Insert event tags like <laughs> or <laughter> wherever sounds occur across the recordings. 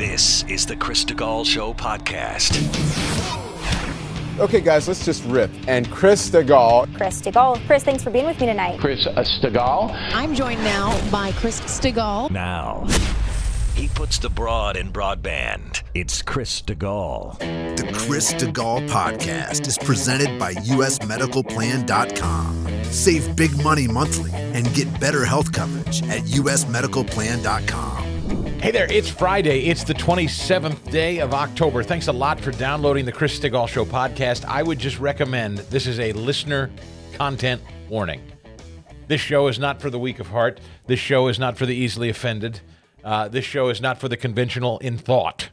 This is the Chris Stigall Show podcast. Okay, guys, let's just rip. And Chris Stigall. Chris Stigall. Chris, thanks for being with me tonight. Chris uh, Stegall. I'm joined now by Chris Stegall. Now, he puts the broad in broadband. It's Chris Stigall. The Chris Stigall podcast is presented by USMedicalPlan.com. Save big money monthly and get better health coverage at USMedicalPlan.com. Hey there, it's Friday. It's the 27th day of October. Thanks a lot for downloading the Chris Stigall Show podcast. I would just recommend this is a listener content warning. This show is not for the weak of heart. This show is not for the easily offended. Uh, this show is not for the conventional in thought.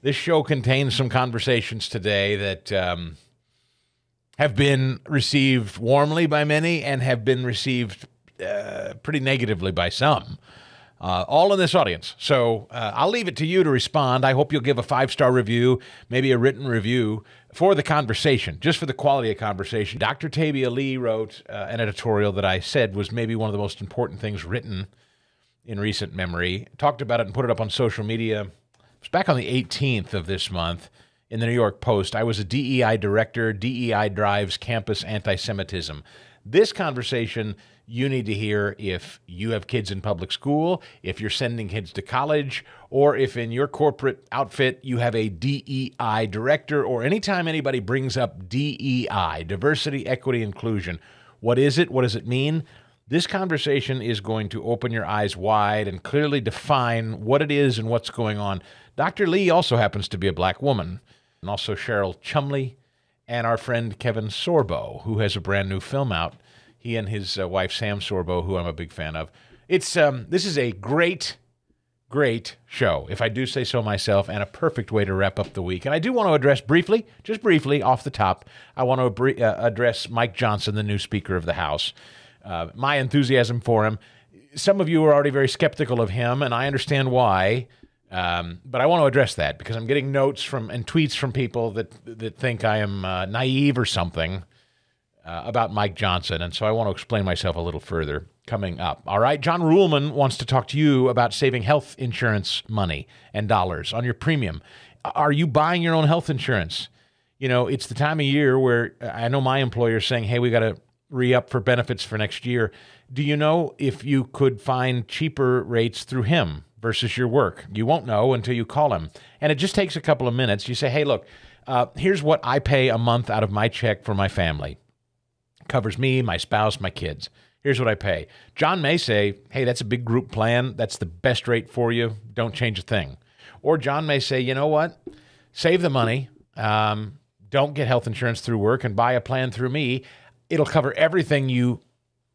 This show contains some conversations today that um, have been received warmly by many and have been received uh, pretty negatively by some uh, all in this audience. So uh, I'll leave it to you to respond. I hope you'll give a five star review, maybe a written review for the conversation, just for the quality of conversation. Dr. Tabia Lee wrote uh, an editorial that I said was maybe one of the most important things written in recent memory. Talked about it and put it up on social media. It was back on the 18th of this month in the New York Post. I was a DEI director. DEI drives campus anti Semitism. This conversation you need to hear if you have kids in public school, if you're sending kids to college, or if in your corporate outfit you have a DEI director, or anytime anybody brings up DEI, diversity, equity, inclusion. What is it? What does it mean? This conversation is going to open your eyes wide and clearly define what it is and what's going on. Dr. Lee also happens to be a black woman, and also Cheryl Chumley and our friend Kevin Sorbo, who has a brand new film out he and his uh, wife Sam Sorbo, who I'm a big fan of. It's um, this is a great, great show, if I do say so myself, and a perfect way to wrap up the week. And I do want to address briefly, just briefly, off the top, I want to abre- uh, address Mike Johnson, the new Speaker of the House. Uh, my enthusiasm for him. Some of you are already very skeptical of him, and I understand why. Um, but I want to address that because I'm getting notes from and tweets from people that that think I am uh, naive or something uh, about Mike Johnson, and so I want to explain myself a little further coming up. All right, John Ruhlman wants to talk to you about saving health insurance money and dollars on your premium. Are you buying your own health insurance? You know, it's the time of year where I know my employer is saying, "Hey, we got to re-up for benefits for next year." Do you know if you could find cheaper rates through him versus your work? You won't know until you call him, and it just takes a couple of minutes. You say, "Hey, look." Uh, here's what I pay a month out of my check for my family covers me, my spouse, my kids. Here's what I pay. John may say, hey, that's a big group plan. That's the best rate for you. Don't change a thing. Or John may say, you know what? Save the money. Um, don't get health insurance through work and buy a plan through me. It'll cover everything you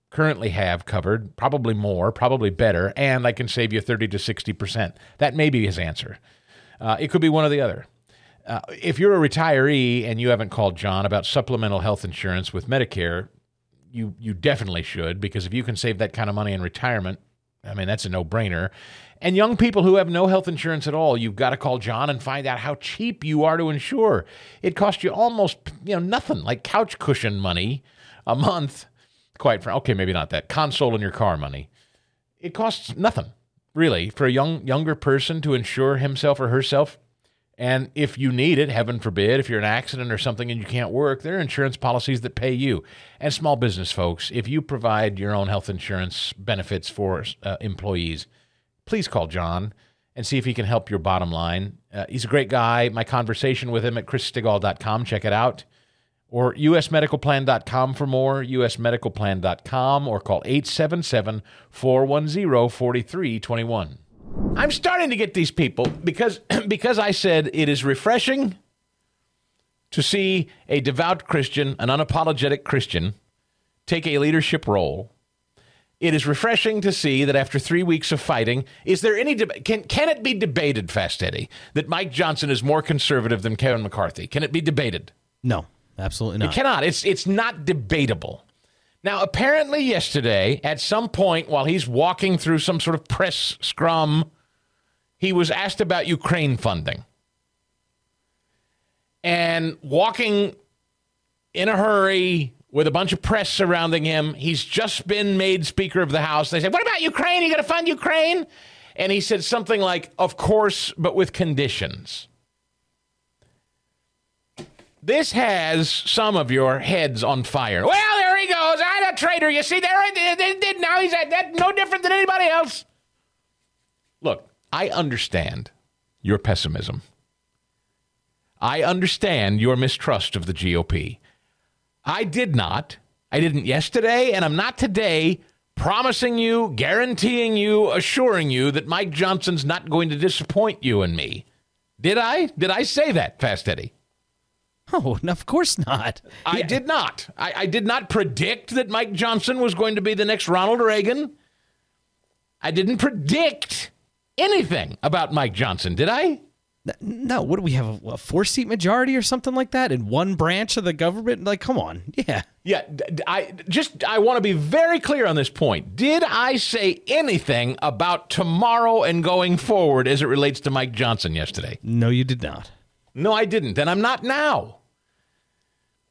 currently have covered, probably more, probably better, and I can save you 30 to 60%. That may be his answer. Uh, it could be one or the other. Uh, if you're a retiree and you haven't called John about supplemental health insurance with Medicare, you you definitely should because if you can save that kind of money in retirement, I mean that's a no-brainer. And young people who have no health insurance at all, you've got to call John and find out how cheap you are to insure. It costs you almost you know nothing, like couch cushion money a month. Quite frankly, okay, maybe not that console in your car money. It costs nothing really for a young younger person to insure himself or herself and if you need it, heaven forbid, if you're in an accident or something and you can't work, there are insurance policies that pay you. And small business folks, if you provide your own health insurance benefits for uh, employees, please call John and see if he can help your bottom line. Uh, he's a great guy. My conversation with him at chrisstigall.com, check it out. Or usmedicalplan.com for more, usmedicalplan.com, or call 877 410 4321. I'm starting to get these people because <clears throat> because I said it is refreshing to see a devout Christian, an unapologetic Christian, take a leadership role. It is refreshing to see that after three weeks of fighting, is there any debate? Can can it be debated, Fast Eddie, that Mike Johnson is more conservative than Kevin McCarthy? Can it be debated? No, absolutely not. It cannot. It's it's not debatable. Now, apparently, yesterday, at some point while he's walking through some sort of press scrum, he was asked about Ukraine funding. And walking in a hurry with a bunch of press surrounding him, he's just been made Speaker of the House. They say, What about Ukraine? You got to fund Ukraine? And he said something like, Of course, but with conditions. This has some of your heads on fire. Well, there he goes. I'm a traitor. You see, there they did now. He's at that no different than anybody else. Look, I understand your pessimism. I understand your mistrust of the GOP. I did not. I didn't yesterday, and I'm not today promising you, guaranteeing you, assuring you that Mike Johnson's not going to disappoint you and me. Did I? Did I say that, Fast Eddie? Oh, <laughs> of course not. I yeah. did not. I, I, did not predict that Mike Johnson was going to be the next Ronald Reagan. I didn't predict anything about Mike Johnson, did I? No, what do we have? A, a four seat majority or something like that in one branch of the government? Like, come on. <laughs> Yeah. Yeah. I just, I want to be very clear on this point. Did I say anything about tomorrow and going forward as it relates to Mike Johnson yesterday? No, you did not. No, I didn't. And I'm not now.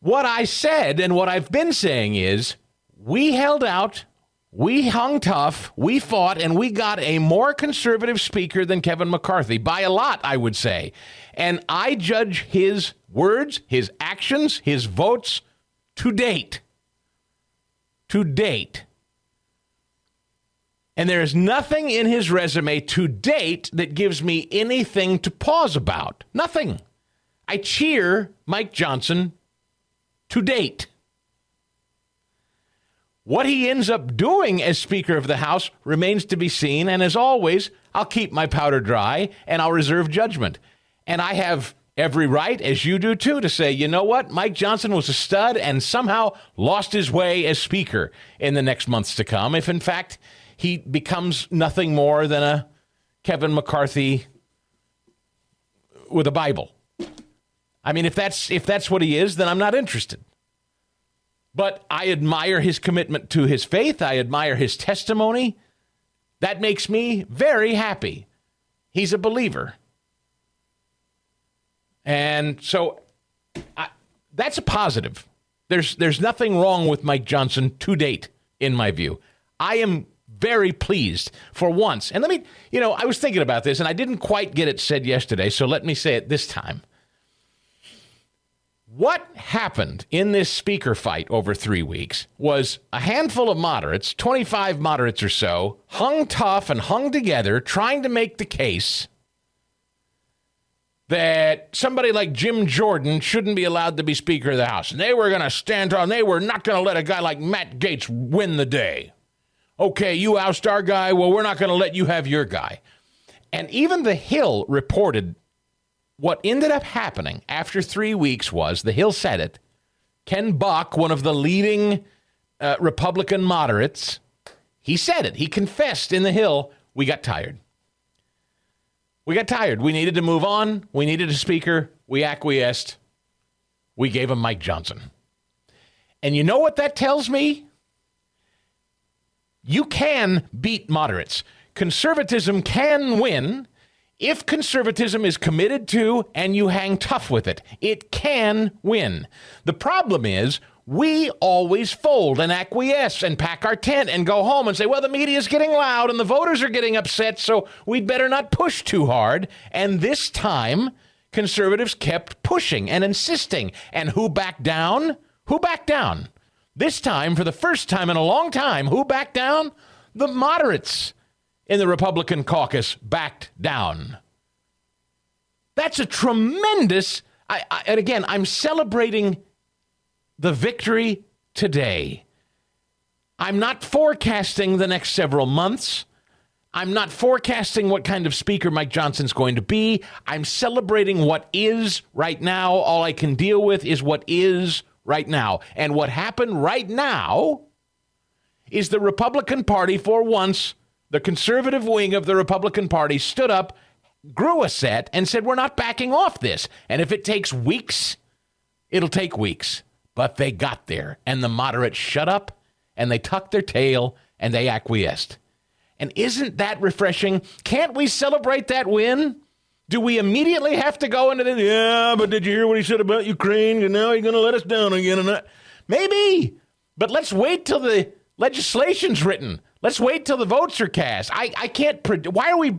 What I said and what I've been saying is we held out, we hung tough, we fought, and we got a more conservative speaker than Kevin McCarthy by a lot, I would say. And I judge his words, his actions, his votes to date. To date. And there is nothing in his resume to date that gives me anything to pause about. Nothing. I cheer Mike Johnson to date. What he ends up doing as Speaker of the House remains to be seen, and as always, I'll keep my powder dry and I'll reserve judgment. And I have every right, as you do too, to say, you know what? Mike Johnson was a stud and somehow lost his way as Speaker in the next months to come, if in fact he becomes nothing more than a Kevin McCarthy with a Bible. I mean, if that's if that's what he is, then I'm not interested. But I admire his commitment to his faith. I admire his testimony. That makes me very happy. He's a believer. And so I, that's a positive. There's there's nothing wrong with Mike Johnson to date in my view. I am very pleased for once. And let me, you know, I was thinking about this and I didn't quite get it said yesterday, so let me say it this time. What happened in this speaker fight over three weeks was a handful of moderates, 25 moderates or so, hung tough and hung together, trying to make the case that somebody like Jim Jordan shouldn't be allowed to be Speaker of the House. And they were going to stand on, they were not going to let a guy like Matt Gaetz win the day. Okay, you oust our guy. Well, we're not going to let you have your guy. And even The Hill reported what ended up happening after three weeks was the Hill said it. Ken Buck, one of the leading uh, Republican moderates, he said it. He confessed in the Hill, we got tired. We got tired. We needed to move on. We needed a speaker. We acquiesced. We gave him Mike Johnson. And you know what that tells me? You can beat moderates. Conservatism can win if conservatism is committed to and you hang tough with it, it can win. The problem is we always fold and acquiesce and pack our tent and go home and say, well, the media is getting loud and the voters are getting upset, so we'd better not push too hard. And this time, conservatives kept pushing and insisting. And who backed down? Who backed down? This time, for the first time in a long time, who backed down? The moderates in the Republican caucus backed down. That's a tremendous. I, I, and again, I'm celebrating the victory today. I'm not forecasting the next several months. I'm not forecasting what kind of speaker Mike Johnson's going to be. I'm celebrating what is right now. All I can deal with is what is right now. And what happened right now is the Republican Party, for once, the conservative wing of the Republican Party stood up, grew a set, and said, We're not backing off this. And if it takes weeks, it'll take weeks. But they got there, and the moderates shut up, and they tucked their tail, and they acquiesced. And isn't that refreshing? Can't we celebrate that win? Do we immediately have to go into the, yeah, but did you hear what he said about Ukraine? And now he's going to let us down again. And that? Maybe. But let's wait till the legislation's written. Let's wait till the votes are cast. I, I can't. Pred- why are we?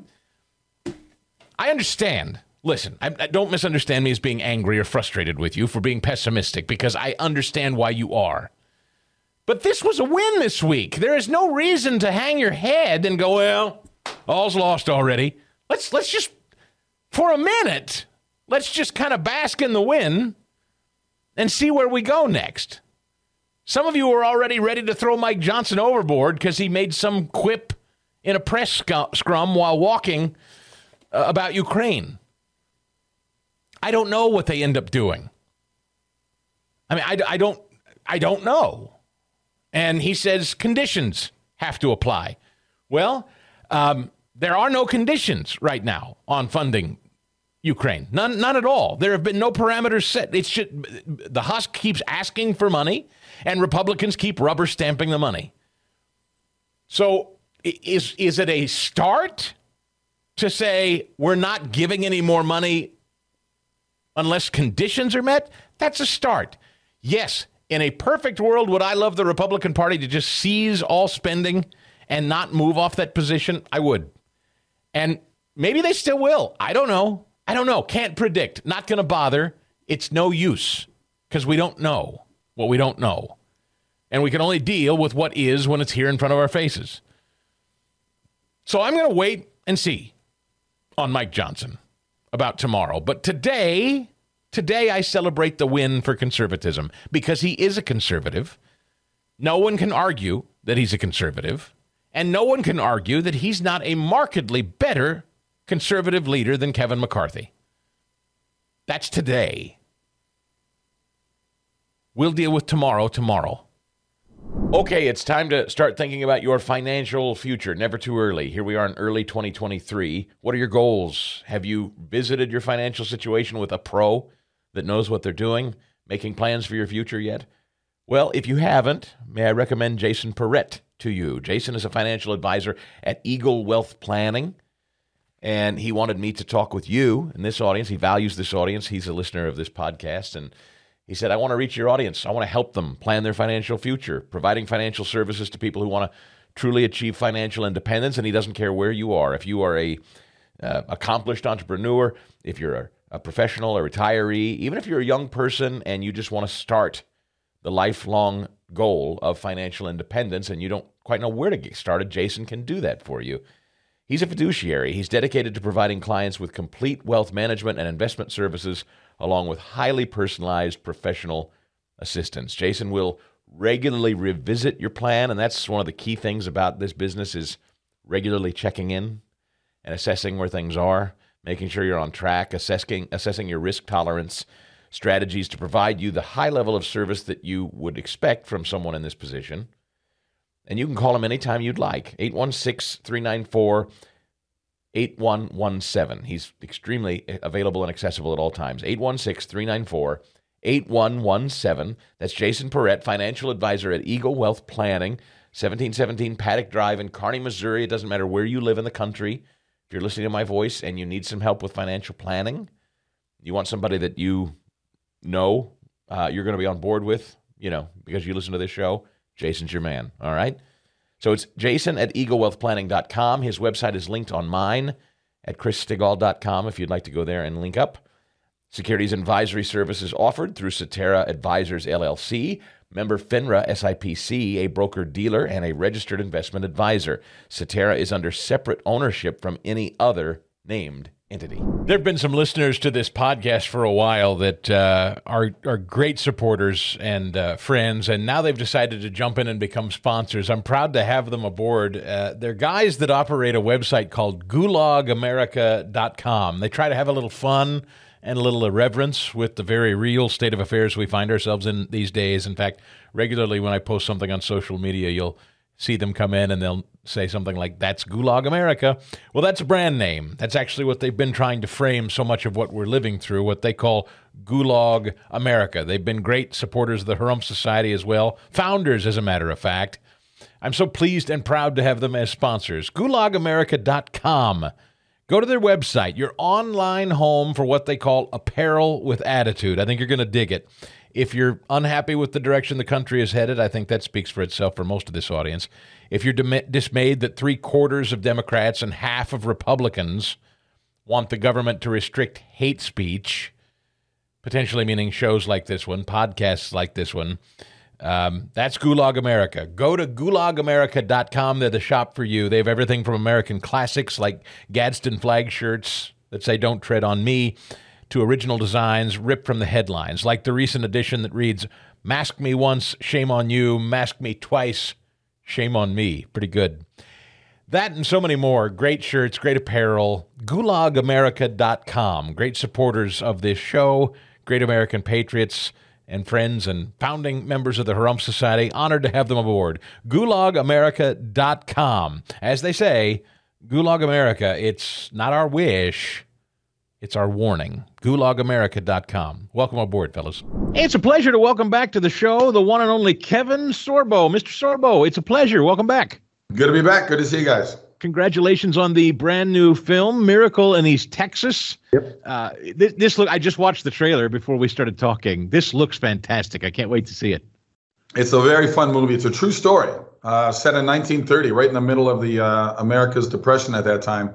I understand. Listen, I, I, don't misunderstand me as being angry or frustrated with you for being pessimistic because I understand why you are. But this was a win this week. There is no reason to hang your head and go, well, all's lost already. Let's let's just for a minute, let's just kind of bask in the win and see where we go next. Some of you are already ready to throw Mike Johnson overboard because he made some quip in a press scrum while walking uh, about Ukraine. I don't know what they end up doing. I mean, I, I don't, I don't know. And he says conditions have to apply. Well, um, there are no conditions right now on funding Ukraine. None, none at all. There have been no parameters set. It's just, the husk keeps asking for money, and Republicans keep rubber stamping the money. So, is is it a start to say we're not giving any more money unless conditions are met? That's a start. Yes, in a perfect world, would I love the Republican Party to just seize all spending and not move off that position? I would. And maybe they still will. I don't know. I don't know. Can't predict. Not going to bother. It's no use because we don't know what we don't know. And we can only deal with what is when it's here in front of our faces. So I'm going to wait and see on Mike Johnson about tomorrow. But today, today I celebrate the win for conservatism because he is a conservative. No one can argue that he's a conservative. And no one can argue that he's not a markedly better conservative leader than Kevin McCarthy. That's today. We'll deal with tomorrow tomorrow. Okay, it's time to start thinking about your financial future. Never too early. Here we are in early 2023. What are your goals? Have you visited your financial situation with a pro that knows what they're doing, making plans for your future yet? Well, if you haven't, may I recommend Jason Perrett to you. Jason is a financial advisor at Eagle Wealth Planning, and he wanted me to talk with you in this audience. He values this audience. He's a listener of this podcast, and he said, I want to reach your audience. I want to help them plan their financial future, providing financial services to people who want to truly achieve financial independence. And he doesn't care where you are. If you are a uh, accomplished entrepreneur, if you're a, a professional, a retiree, even if you're a young person and you just want to start the lifelong goal of financial independence and you don't quite know where to get started, Jason can do that for you. He's a fiduciary. He's dedicated to providing clients with complete wealth management and investment services, along with highly personalized professional assistance. Jason will regularly revisit your plan, and that's one of the key things about this business is regularly checking in and assessing where things are, making sure you're on track, assessing assessing your risk tolerance, strategies to provide you the high level of service that you would expect from someone in this position. And you can call him anytime you'd like. 816 394 8117. He's extremely available and accessible at all times. 816 394 8117. That's Jason Perrett, financial advisor at Eagle Wealth Planning, 1717 Paddock Drive in Kearney, Missouri. It doesn't matter where you live in the country. If you're listening to my voice and you need some help with financial planning, you want somebody that you know uh, you're going to be on board with, you know, because you listen to this show, Jason's your man. All right. So it's Jason at eaglewealthplanning.com. His website is linked on mine at chrisstigall.com if you'd like to go there and link up. Securities advisory services offered through Cetera Advisors LLC, member FINRA SIPC, a broker dealer, and a registered investment advisor. Cetera is under separate ownership from any other named entity. There have been some listeners to this podcast for a while that uh, are are great supporters and uh, friends, and now they've decided to jump in and become sponsors. I'm proud to have them aboard. Uh, they're guys that operate a website called GulagAmerica.com. They try to have a little fun and a little irreverence with the very real state of affairs we find ourselves in these days. In fact, regularly when I post something on social media, you'll see them come in and they'll say something like, That's Gulag America. Well, that's a brand name. That's actually what they've been trying to frame so much of what we're living through, what they call Gulag America. They've been great supporters of the Harum Society as well, founders, as a matter of fact. I'm so pleased and proud to have them as sponsors. GulagAmerica.com. Go to their website, your online home for what they call apparel with attitude. I think you're going to dig it. If you're unhappy with the direction the country is headed, I think that speaks for itself for most of this audience. If you're dismayed that three quarters of Democrats and half of Republicans want the government to restrict hate speech, potentially meaning shows like this one, podcasts like this one, um, that's Gulag America. Go to gulagamerica.com. They're the shop for you. They have everything from American classics like Gadsden flag shirts that say Don't Tread on Me to original designs ripped from the headlines, like the recent edition that reads Mask me once, shame on you. Mask me twice, shame on me. Pretty good. That and so many more. Great shirts, great apparel. GulagAmerica.com. Great supporters of this show, great American patriots and friends and founding members of the Harum Society. Honored to have them aboard. GulagAmerica.com. As they say, Gulag America, it's not our wish, it's our warning. GulagAmerica.com. Welcome aboard, fellas. It's a pleasure to welcome back to the show the one and only Kevin Sorbo. Mr. Sorbo, it's a pleasure. Welcome back. Good to be back. Good to see you guys. Congratulations on the brand new film, Miracle in East Texas. Yep. Uh, this, this look. I just watched the trailer before we started talking. This looks fantastic. I can't wait to see it. It's a very fun movie. It's a true story, uh, set in 1930, right in the middle of the uh, America's Depression at that time.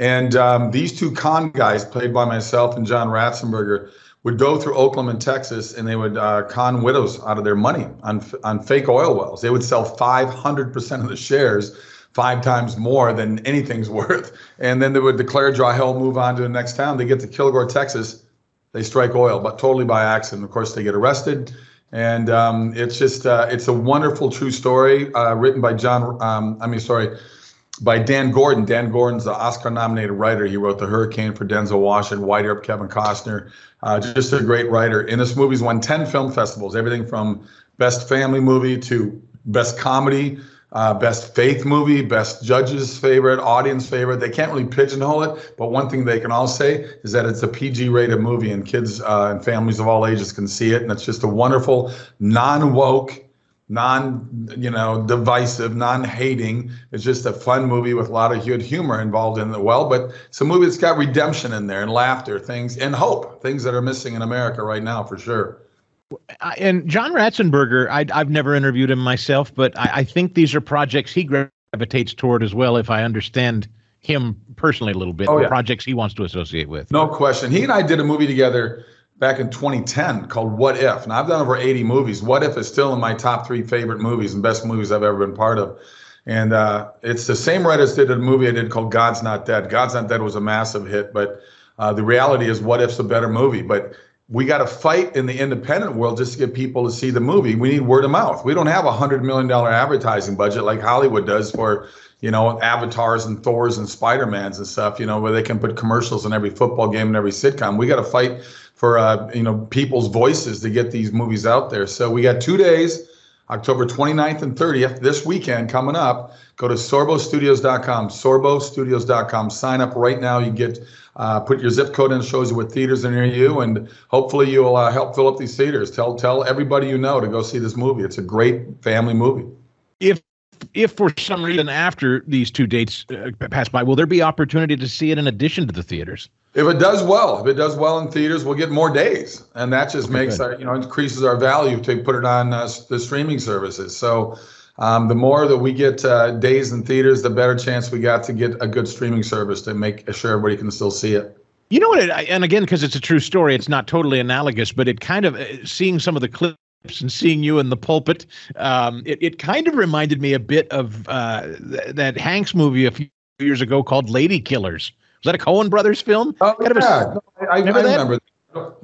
And um, these two con guys, played by myself and John Ratzenberger, would go through Oklahoma and Texas, and they would uh, con widows out of their money on on fake oil wells. They would sell 500% of the shares five times more than anything's <laughs> worth. And then they would declare dry hell, move on to the next town. They get to Kilgore, Texas. They strike oil, but totally by accident. Of course, they get arrested. And um, it's just, uh, it's a wonderful true story uh, written by John, um, I mean, sorry, by Dan Gordon. Dan Gordon's the Oscar nominated writer. He wrote The Hurricane for Denzel Washington, Wyatt Earp, Kevin Costner. Uh, just a great writer. And this movie's won 10 film festivals, everything from best family movie to best comedy uh, best faith movie, best judges favorite, audience favorite. They can't really pigeonhole it, but one thing they can all say is that it's a PG rated movie and kids uh, and families of all ages can see it. And it's just a wonderful, non woke, non you know divisive non hating it's just a fun movie with a lot of good humor involved in it well but it's a movie that's got redemption in there and laughter things and hope things that are missing in america right now for sure and John Ratzenberger, I, have never interviewed him myself, but I, I, think these are projects he gravitates toward as well. If I understand him personally a little bit, oh, yeah. projects he wants to associate with. No question. He and I did a movie together back in 2010 called What If. Now I've done over 80 movies. What If is still in my top three favorite movies and best movies I've ever been part of. And uh, it's the same writers did a movie I did called God's Not Dead. God's Not Dead was a massive hit, but uh, the reality is What If's a better movie. But we got to fight in the independent world just to get people to see the movie. We need word of mouth. We don't have a hundred million dollar advertising budget like Hollywood does for, you know, avatars and Thors and Spider Mans and stuff. You know, where they can put commercials in every football game and every sitcom. We got to fight for, uh, you know, people's voices to get these movies out there. So we got two days. October 29th and 30th, this weekend coming up. Go to sorbostudios.com, sorbostudios.com. Sign up right now. You get uh, put your zip code in, shows you what theaters are near you, and hopefully you'll uh, help fill up these theaters. Tell tell everybody you know to go see this movie. It's a great family movie. If if for some reason after these two dates uh, pass by, will there be opportunity to see it in addition to the theaters? If it does well, if it does well in theaters, we'll get more days, and that just makes our you know increases our value to put it on uh, the streaming services. So. Um, the more that we get uh, days in theaters, the better chance we got to get a good streaming service to make sure everybody can still see it. You know what? It, and again, because it's a true story, it's not totally analogous, but it kind of uh, seeing some of the clips and seeing you in the pulpit, um, it, it kind of reminded me a bit of uh, th- that Hanks movie a few years ago called Lady Killers. Was that a Coen Brothers film? Oh, kind yeah. A, I, I, remember, I remember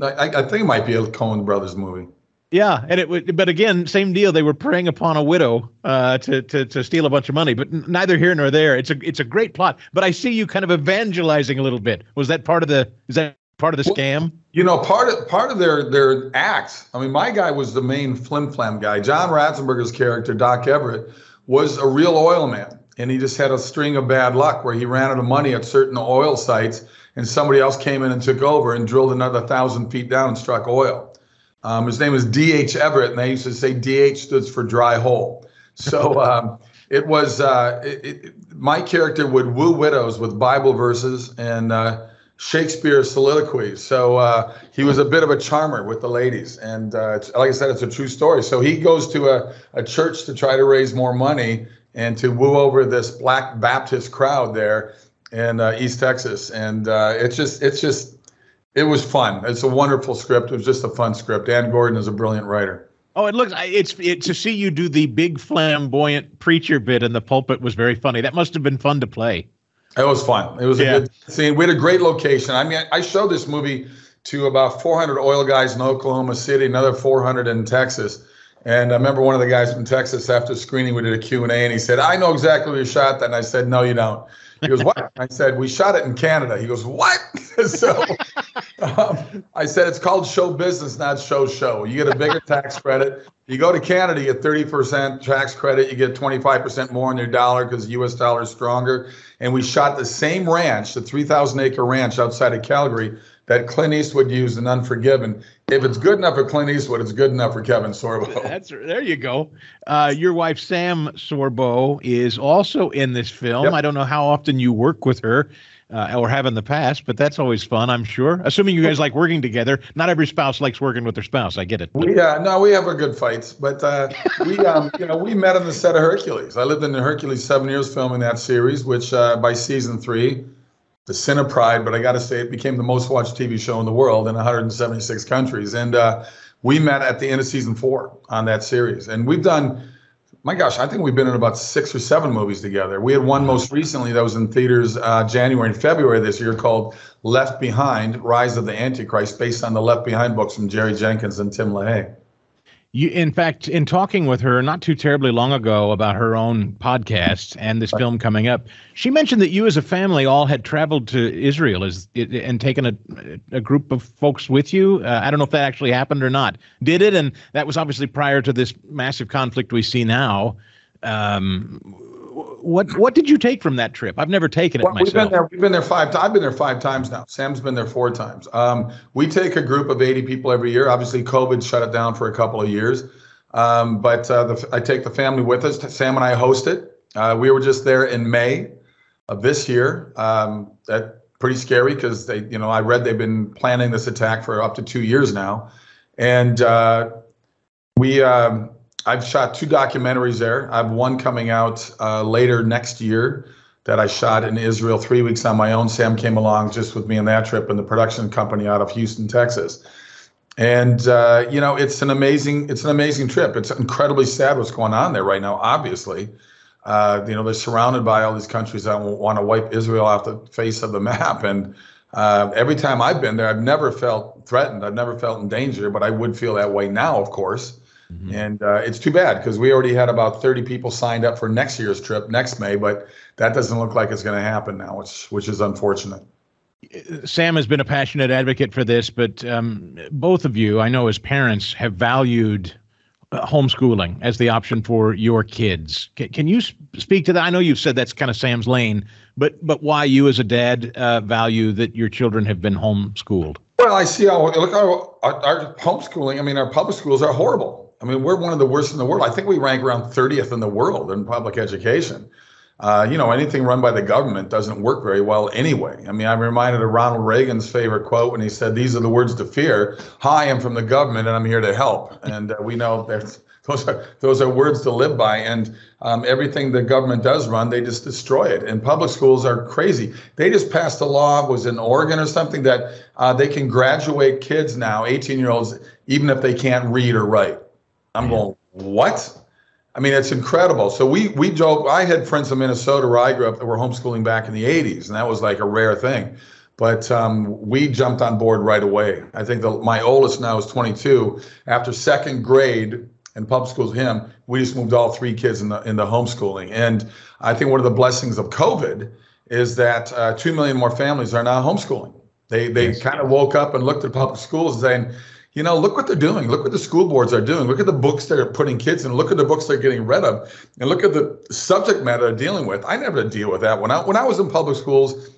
I, I, think it might be a Coen Brothers movie. Yeah, and it would, but again, same deal. They were preying upon a widow uh, to, to to steal a bunch of money, but neither here nor there. It's a it's a great plot. But I see you kind of evangelizing a little bit. Was that part of the? Is that part of the well, scam? You know, part of part of their their act. I mean, my guy was the main flim flam guy. John Ratzenberger's character, Doc Everett, was a real oil man, and he just had a string of bad luck where he ran out of money at certain oil sites, and somebody else came in and took over and drilled another thousand feet down and struck oil. Um, his name was D.H. Everett, and they used to say D.H. stood for dry hole. So <laughs> um, it was uh, it, it, my character would woo widows with Bible verses and uh, Shakespeare soliloquies. So uh, he was a bit of a charmer with the ladies. And uh, like I said, it's a true story. So he goes to a, a church to try to raise more money and to woo over this black Baptist crowd there in uh, East Texas. And uh, it's just, it's just, it was fun. It's a wonderful script. It was just a fun script. Dan Gordon is a brilliant writer. Oh, it looks it's it, to see you do the big flamboyant preacher bit in the pulpit was very funny. That must have been fun to play. It was fun. It was yeah. a good scene. We had a great location. I mean, I showed this movie to about 400 oil guys in Oklahoma City, another 400 in Texas. And I remember one of the guys from Texas after screening, we did a Q&A, and he said, I know exactly where you shot that. And I said, no, you don't. He goes, what? I said, we shot it in Canada. He goes, what? <laughs> so um, I said, it's called show business, not show show. You get a bigger tax credit. You go to Canada, you get 30% tax credit. You get 25% more on your dollar because the U.S. dollar is stronger. And we shot the same ranch, the 3,000 acre ranch outside of Calgary that Clint Eastwood used in Unforgiven. If it's good enough for Clint Eastwood, it's good enough for Kevin Sorbo. <laughs> That's there you go. Uh, your wife Sam Sorbo is also in this film. Yep. I don't know how often you work with her. Uh, or have in the past, but that's always fun, I'm sure. Assuming you guys like working together. Not every spouse likes working with their spouse. I get it. We, uh, no, we have a good fights, but uh, we, um, <laughs> you know, we met on the set of Hercules. I lived in the Hercules seven years filming that series, which uh, by season three, the sin of pride, but I got to say it became the most watched TV show in the world in 176 countries. And uh, we met at the end of season four on that series. And we've done, my gosh, I think we've been in about six or seven movies together. We had one most recently that was in theaters uh, January and February this year called Left Behind Rise of the Antichrist, based on the Left Behind books from Jerry Jenkins and Tim LaHaye. You, in fact, in talking with her not too terribly long ago about her own podcast and this film coming up, she mentioned that you, as a family, all had traveled to Israel as, and taken a, a group of folks with you. Uh, I don't know if that actually happened or not. Did it? And that was obviously prior to this massive conflict we see now. Um, what what did you take from that trip? I've never taken it well, myself. We've been there. We've been there five. I've been there five times now. Sam's been there four times. Um, we take a group of 80 people every year. Obviously, COVID shut it down for a couple of years, um, but uh, the, I take the family with us. Sam and I host it. Uh, we were just there in May of this year. Um, that pretty scary because they, you know, I read they've been planning this attack for up to two years now, and uh, we. Um, I've shot two documentaries there. I have one coming out uh, later next year that I shot in Israel three weeks on my own. Sam came along just with me on that trip and the production company out of Houston, Texas. And uh, you know, it's an amazing, it's an amazing trip. It's incredibly sad what's going on there right now. Obviously, uh, you know, they're surrounded by all these countries that want to wipe Israel off the face of the map. And uh, every time I've been there, I've never felt threatened. I've never felt in danger, but I would feel that way now, of course. Mm-hmm. And uh, it's too bad because we already had about 30 people signed up for next year's trip next May, but that doesn't look like it's going to happen now, which which is unfortunate. Sam has been a passionate advocate for this, but um, both of you, I know as parents, have valued uh, homeschooling as the option for your kids. Can, can you speak to that? I know you've said that's kind of Sam's lane, but but why you as a dad uh, value that your children have been homeschooled? Well, I see how look our, our, our homeschooling. I mean, our public schools are horrible. I mean, we're one of the worst in the world. I think we rank around 30th in the world in public education. Uh, you know, anything run by the government doesn't work very well anyway. I mean, I'm reminded of Ronald Reagan's favorite quote when he said, These are the words to fear. Hi, I'm from the government and I'm here to help. And uh, we know that those are, those are words to live by. And um, everything the government does run, they just destroy it. And public schools are crazy. They just passed a law, was in Oregon or something, that uh, they can graduate kids now, 18 year olds, even if they can't read or write. I'm going, what? I mean, it's incredible. So we we joke. I had friends in Minnesota where I grew up that were homeschooling back in the '80s, and that was like a rare thing. But um, we jumped on board right away. I think the, my oldest now is 22. After second grade in public schools, him, we just moved all three kids in the in the homeschooling. And I think one of the blessings of COVID is that uh, two million more families are now homeschooling. They they yes. kind of woke up and looked at public schools and saying you know, look what they're doing. Look what the school boards are doing. Look at the books they're putting kids in. Look at the books they're getting rid of, and look at the subject matter they're dealing with. I never deal with that when I when I was in public schools.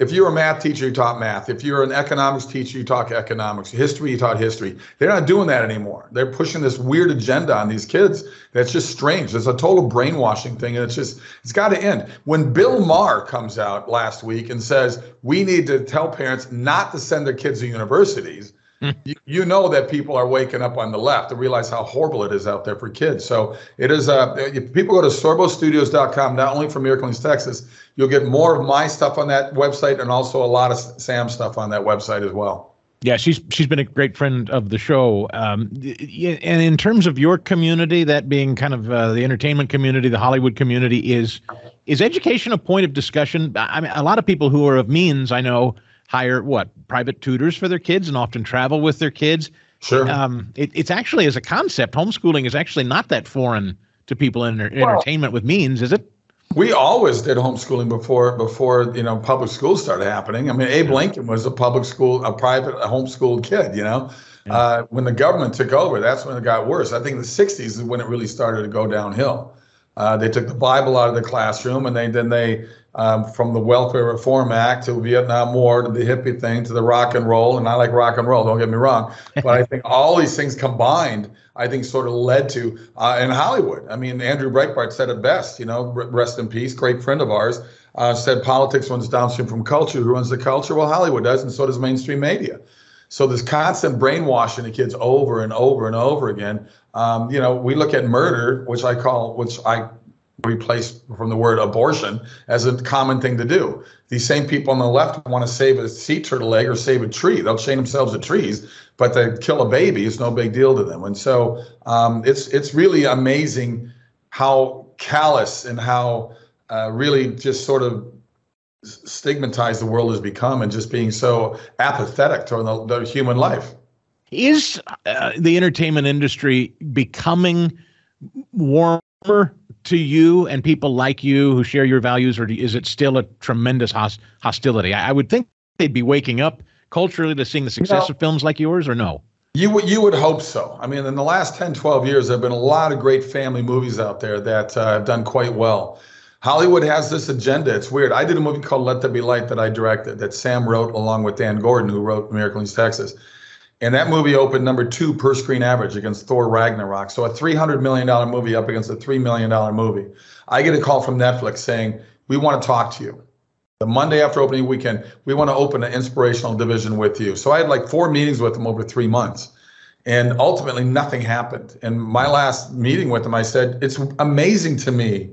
if you're a math teacher, you taught math. If you're an economics teacher, you taught economics. History, you taught history. They're not doing that anymore. They're pushing this weird agenda on these kids that's just strange. It's a total brainwashing thing, and it's just it's got to end. When Bill Maher comes out last week and says we need to tell parents not to send their kids to universities, <laughs> you, know that people are waking up on the left to realize how horrible it is out there for kids. So it is. Uh, people go to sorbostudios.com, not only from Miracle Texas, you'll get more of my stuff on that website and also a lot of Sam stuff on that website as well. Yeah, she's she's been a great friend of the show. Um, and in terms of your community, that being kind of uh, the entertainment community, the Hollywood community, is is education a point of discussion? I mean, a lot of people who are of means, I know, hire what private tutors for their kids and often travel with their kids. Sure. Um, it, it's actually as a concept, homeschooling is actually not that foreign to people in well, entertainment with means, is it? We always did homeschooling before before you know public schools started happening. I mean, Abe Lincoln was a public school, a private, a homeschooled kid. You know, yeah. uh, when the government took over, that's when it got worse. I think the '60s is when it really started to go downhill. Uh, they took the Bible out of the classroom, and they then they um, from the Welfare Reform Act to Vietnam War to the hippie thing to the rock and roll. And I like rock and roll, don't get me wrong. But I think all these things combined, I think sort of led to, uh, in Hollywood. I mean, Andrew Breitbart said it best, you know, rest in peace, great friend of ours, uh, said politics runs downstream from culture. Who runs the culture? Well, Hollywood does, and so does mainstream media. So this constant brainwashing the kids over and over and over again. Um, you know, we look at murder, which I call, which I replaced from the word abortion as a common thing to do. These same people on the left want to save a sea turtle egg or save a tree. They'll chain themselves to trees, but to kill a baby is no big deal to them. And so um, it's it's really amazing how callous and how uh, really just sort of stigmatized the world has become and just being so apathetic toward the, the human life. Is uh, the entertainment industry becoming warmer to you and people like you who share your values, or is it still a tremendous host- hostility? I, I, would think they'd be waking up culturally to seeing the success of films like yours, or no? You would you would hope so. I mean, in the last 10, 12 years, there have been a lot of great family movies out there that uh, have done quite well. Hollywood has this agenda. It's weird. I did a movie called Let There Be Light that I directed, that Sam wrote along with Dan Gordon, who wrote Miracle in Texas. And that movie opened number two per screen average against Thor Ragnarok. So a $300 million movie up against a $3 million movie. I get a call from Netflix saying, We want to talk to you. The Monday after opening weekend, we want to open an inspirational division with you. So I had like four meetings with them over three months. And ultimately, nothing happened. And my last meeting with them, I said, It's amazing to me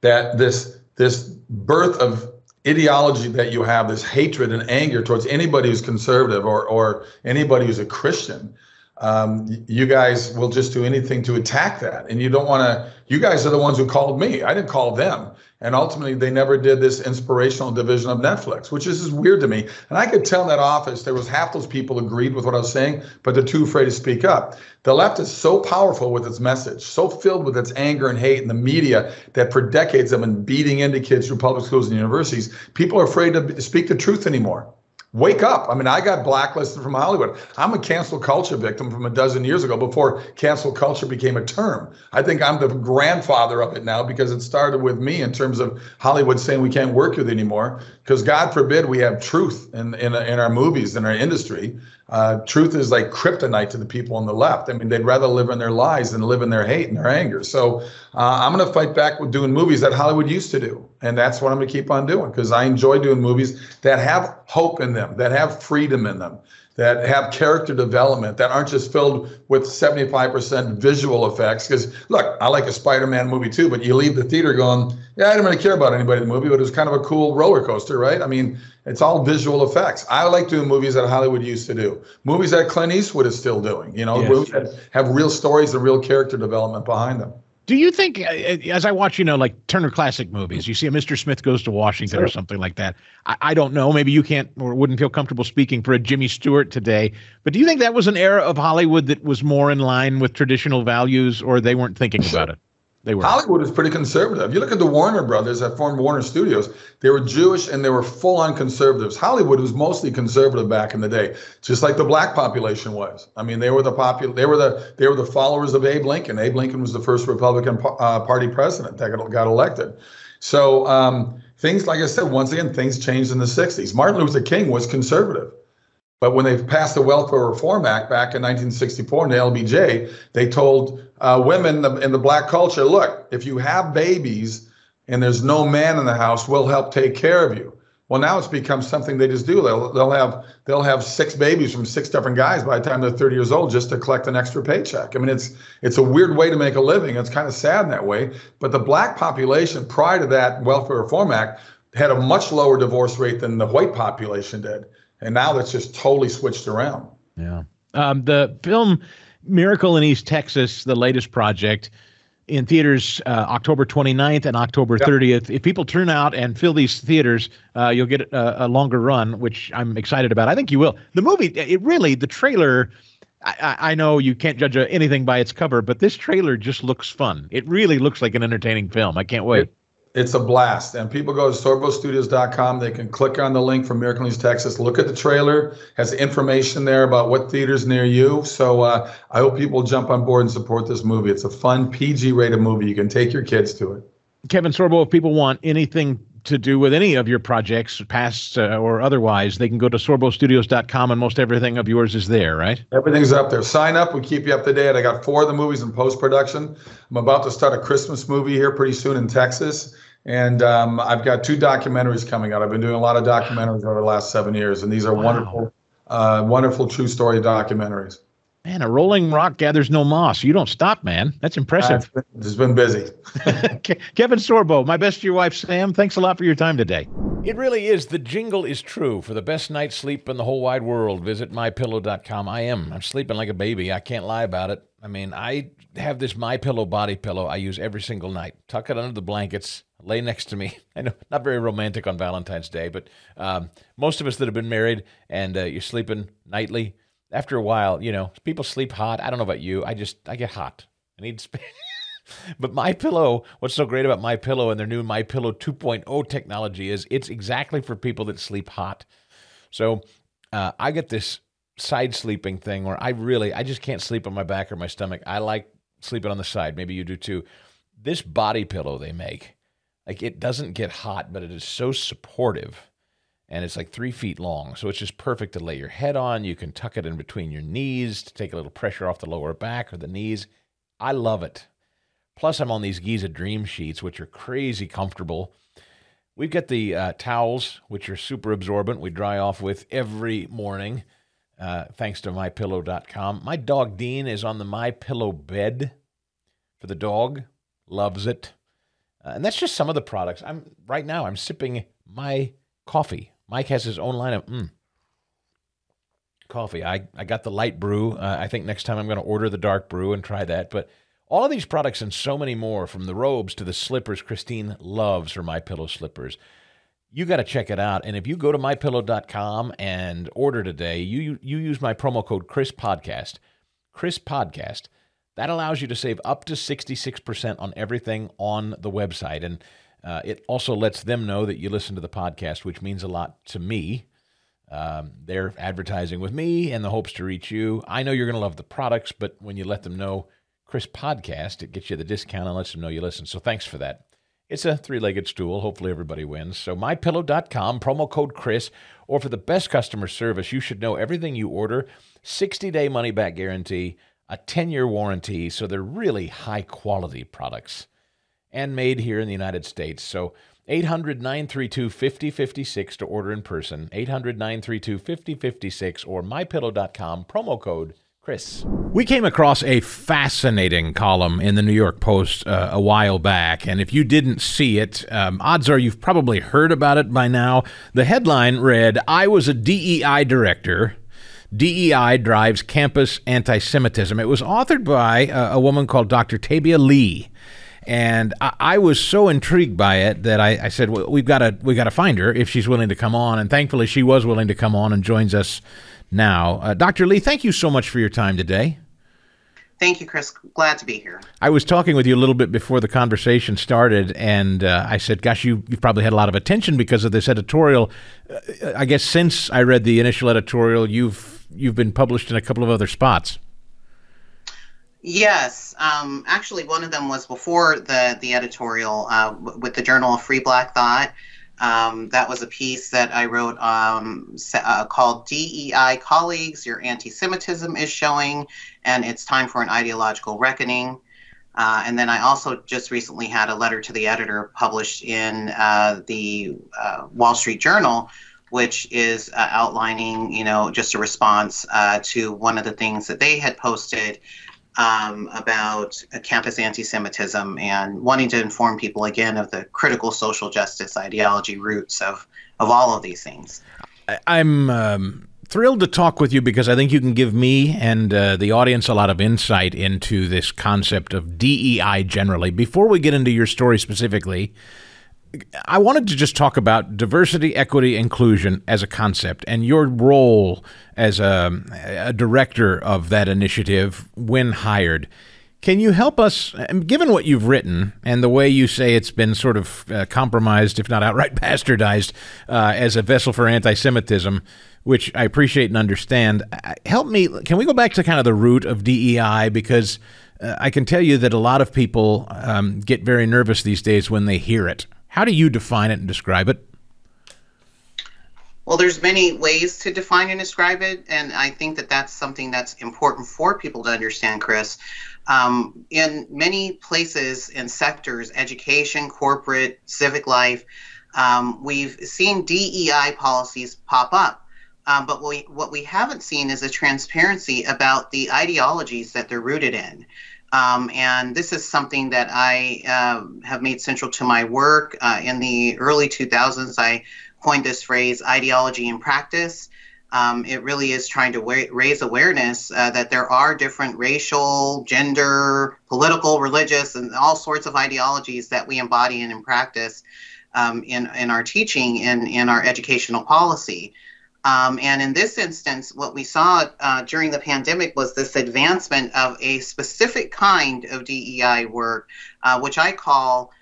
that this, this birth of ideology that you have, this hatred and anger towards anybody who's conservative or or anybody who's a Christian, um, you guys will just do anything to attack that. And you don't want to. You guys are the ones who called me. I didn't call them. And ultimately, they never did this inspirational division of Netflix, which is weird to me. And I could tell in that office there was half those people agreed with what I was saying, but they're too afraid to speak up. The left is so powerful with its message, so filled with its anger and hate, and the media that for decades have been beating into kids through public schools and universities. People are afraid to speak the truth anymore wake up. I mean, I got blacklisted from Hollywood. I'm a cancel culture victim from a dozen years ago before cancel culture became a term. I think I'm the grandfather of it now because it started with me in terms of Hollywood saying we can't work with anymore. Because God forbid we have truth in, in, in our movies, in our industry. Uh, truth is like kryptonite to the people on the left. I mean, they'd rather live in their lies than live in their hate and their anger. So uh, I'm going to fight back with doing movies that Hollywood used to do. And that's what I'm going to keep on doing because I enjoy doing movies that have hope in them, that have freedom in them, that have character development, that aren't just filled with 75% visual effects. Because look, I like a Spider-Man movie too, but you leave the theater going, yeah, I didn't really care about anybody in the movie, but it was kind of a cool roller coaster, right? I mean, it's all visual effects. I like doing movies that Hollywood used to do, movies that Clint Eastwood is still doing. You know, yes. movies that have real stories and real character development behind them. Do you think, uh, uh, as I watch, you know, like Turner Classic movies, you see a Mr. Smith Goes to Washington sure. or something like that? I, I, don't know. Maybe you can't or wouldn't feel comfortable speaking for a Jimmy Stewart today. But do you think that was an era of Hollywood that was more in line with traditional values, or they weren't thinking about it? They were. Hollywood is pretty conservative. You look at the Warner brothers that formed Warner Studios, they were Jewish and they were full on conservatives. Hollywood was mostly conservative back in the day, just like the black population was. I mean, they were the popular, they were the they were the followers of Abe Lincoln. Abe Lincoln was the first Republican uh, Party president that got elected. So um, things, like I said, once again, things changed in the 60s. Martin Luther King was conservative. But when they passed the Welfare Reform Act back in 1964 in the LBJ, they told uh, women in the black culture, look, if you have babies and there's no man in the house, we'll help take care of you. Well, now it's become something they just do. They'll they'll have they'll have six babies from six different guys by the time they're 30 years old just to collect an extra paycheck. I mean, it's it's a weird way to make a living. It's kind of sad in that way. But the black population prior to that Welfare Reform Act had a much lower divorce rate than the white population did, and now that's just totally switched around. Yeah. Um, the film Miracle in East Texas, the latest project in theaters uh, October 29th and October yep. 30th. If people turn out and fill these theaters, uh, you'll get a, a, longer run, which I'm excited about. I think you will. The movie, it really, the trailer. I, I know you can't judge anything by its cover, but this trailer just looks fun. It really looks like an entertaining film. I can't wait. It, it's a blast. And people go to sorbostudios.com. They can click on the link from Miracle East Texas, look at the trailer, has information there about what theaters near you. So uh, I hope people jump on board and support this movie. It's a fun PG rated movie. You can take your kids to it. Kevin Sorbo, if people want anything to do with any of your projects, past uh, or otherwise, they can go to sorbostudios.com and most everything of yours is there, right? Everything's up there. Sign up. We keep you up to date. I got four of the movies in post production. I'm about to start a Christmas movie here pretty soon in Texas. And um, I've got two documentaries coming out. I've been doing a lot of documentaries over the last seven years, and these are wow. wonderful, uh, wonderful true story documentaries. Man, a rolling rock gathers no moss. You don't stop, man. That's impressive. Uh, it's been busy. <laughs> <laughs> Kevin Sorbo, my best to your wife, Sam. Thanks a lot for your time today. It really is. The jingle is true. For the best night's sleep in the whole wide world, visit mypillow.com. I am. I'm sleeping like a baby. I can't lie about it. I mean, I have this My Pillow body pillow I use every single night. Tuck it under the blankets, lay next to me. <laughs> I know, not very romantic on Valentine's Day, but um, most of us that have been married and uh, you're sleeping nightly, after a while, you know, people sleep hot. I don't know about you. I just, I get hot. I need space. <laughs> but my pillow what's so great about my pillow and their new my pillow 2.0 technology is it's exactly for people that sleep hot so uh, i get this side sleeping thing where i really i just can't sleep on my back or my stomach i like sleeping on the side maybe you do too this body pillow they make like it doesn't get hot, but it is so supportive. And it's like three feet long. So it's just perfect to lay your head on. You can tuck it in between your knees to take a little pressure off the lower back or the knees. I love it. Plus, I'm on these Giza Dream Sheets, which are crazy comfortable. We've got the uh, towels, which are super absorbent. We dry off with every morning, uh, thanks to mypillow.com. My dog Dean is on the My Pillow bed for the dog. Loves it. Uh, and that's just some of the products. I'm right now. I'm sipping my coffee. Mike has his own line of mm, coffee. I I got the light brew. Uh, I think next time I'm going to order the dark brew and try that. But all of these products and so many more, from the robes to the slippers, Christine loves her My Pillow slippers. You got to check it out. And if you go to mypillow.com and order today, you you use my promo code Chris Podcast, Chris Podcast that allows you to save up to 66% on everything on the website. And uh, it also lets them know that you listen to the podcast, which means a lot to me. Um, they're advertising with me in the hopes to reach you. I know you're going to love the products, but when you let them know Chris Podcast, it gets you the discount and lets them know you listen. So thanks for that. It's a three-legged stool. Hopefully everybody wins. So mypillow.com, promo code Chris, or for the best customer service, you should know everything you order. 60-day money-back guarantee a 10 year warranty, so they're really high quality products and made here in the United States. So 800 932 5056 to order in person, 800 932 5056 or mypillow.com, promo code Chris. We came across a fascinating column in the New York Post uh, a while back, and if you didn't see it, um, odds are you've probably heard about it by now. The headline read I was a DEI director DEI drives campus anti Semitism. It was authored by a, a, woman called Dr. Tabia Lee. And I, I was so intrigued by it that I, I said, well, we've got to we got to find her if she's willing to come on. And thankfully, she was willing to come on and joins us now. Uh, Dr. Lee, thank you so much for your time today. Thank you, Chris. Glad to be here. I was talking with you a little bit before the conversation started, and uh, I said, "Gosh, you, have probably had a lot of attention because of this editorial." Uh, I guess since I read the initial editorial, you've you've been published in a couple of other spots. Yes, um, actually, one of them was before the the editorial uh, with the Journal of Free Black Thought. Um, that was a piece that I wrote um, uh, called DEI Colleagues Your Anti Semitism is Showing, and It's Time for an Ideological Reckoning. Uh, and then I also just recently had a letter to the editor published in uh, the uh, Wall Street Journal, which is uh, outlining, you know, just a response uh, to one of the things that they had posted um, about campus anti-Semitism and wanting to inform people again of the critical social justice ideology roots of of all of these things. I'm um, thrilled to talk with you because I think you can give me and uh, the audience a lot of insight into this concept of DEI generally. Before we get into your story specifically, I wanted to just talk about diversity, equity, inclusion as a concept and your role as a, a director of that initiative when hired. Can you help us, given what you've written and the way you say it's been sort of uh, compromised, if not outright <laughs> bastardized, uh, as a vessel for anti Semitism, which I appreciate and understand, uh, help me. Can we go back to kind of the root of DEI? Because uh, I can tell you that a lot of people um, get very nervous these days when they hear it. How do you define it and describe it? Well, there's many ways to define and describe it, and I think that that's something that's important for people to understand, Chris. Um, in many places and sectors, education, corporate, civic life, um, we've seen DEI policies pop up. Um, but we, what we haven't seen is a transparency about the ideologies that they're rooted in. Um, and this is something that I uh, have made central to my work. Uh, in the early 2000s, I coined this phrase ideology in practice. Um, it really is trying to wa- raise awareness uh, that there are different racial, gender, political, religious, and all sorts of ideologies that we embody and in practice um, in, in our teaching and in our educational policy. Um, and in this instance, what we saw uh, during the pandemic was this advancement of a specific kind of DEI work, uh, which I call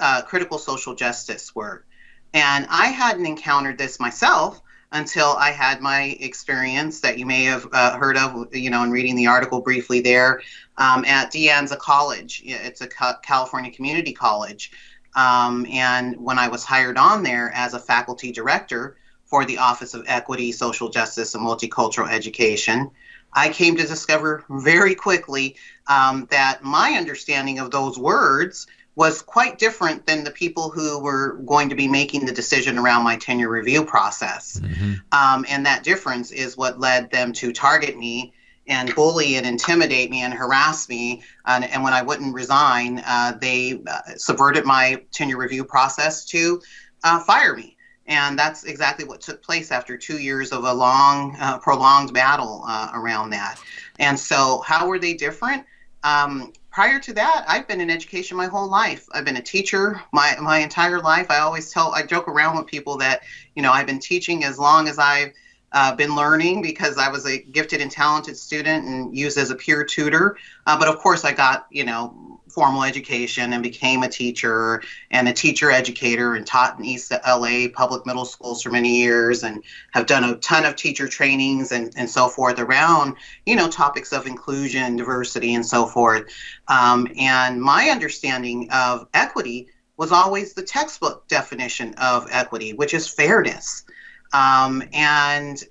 uh, critical social justice work. And I hadn't encountered this myself until I had my experience that you may have uh, heard of, you know, in reading the article briefly there um, at De Anza College. It's a California community college. Um, and when I was hired on there as a faculty director for the Office of Equity, Social Justice, and Multicultural Education, I came to discover very quickly um, that my understanding of those words was quite different than the people who were going to be making the decision around my tenure review process. Mm-hmm. Um, and that difference is what led them to target me and bully and intimidate me and harass me. And, and when I wouldn't resign, uh, they uh, subverted my tenure review process to uh, fire me. And that's exactly what took place after two years of a long, uh, prolonged battle uh, around that. And so, how were they different? Um, prior to that, I've been in education my whole life. I've been a teacher my my entire life. I always tell, I joke around with people that, you know, I've been teaching as long as I've uh, been learning because I was a gifted and talented student and used as a peer tutor. Uh, but of course, I got, you know, formal education and became a teacher and a teacher educator and taught in East LA public middle schools for many years and have done a ton of teacher trainings and, and so forth around, you know, topics of inclusion, diversity, and so forth. Um, and my understanding of equity was always the textbook definition of equity, which is fairness. Um, and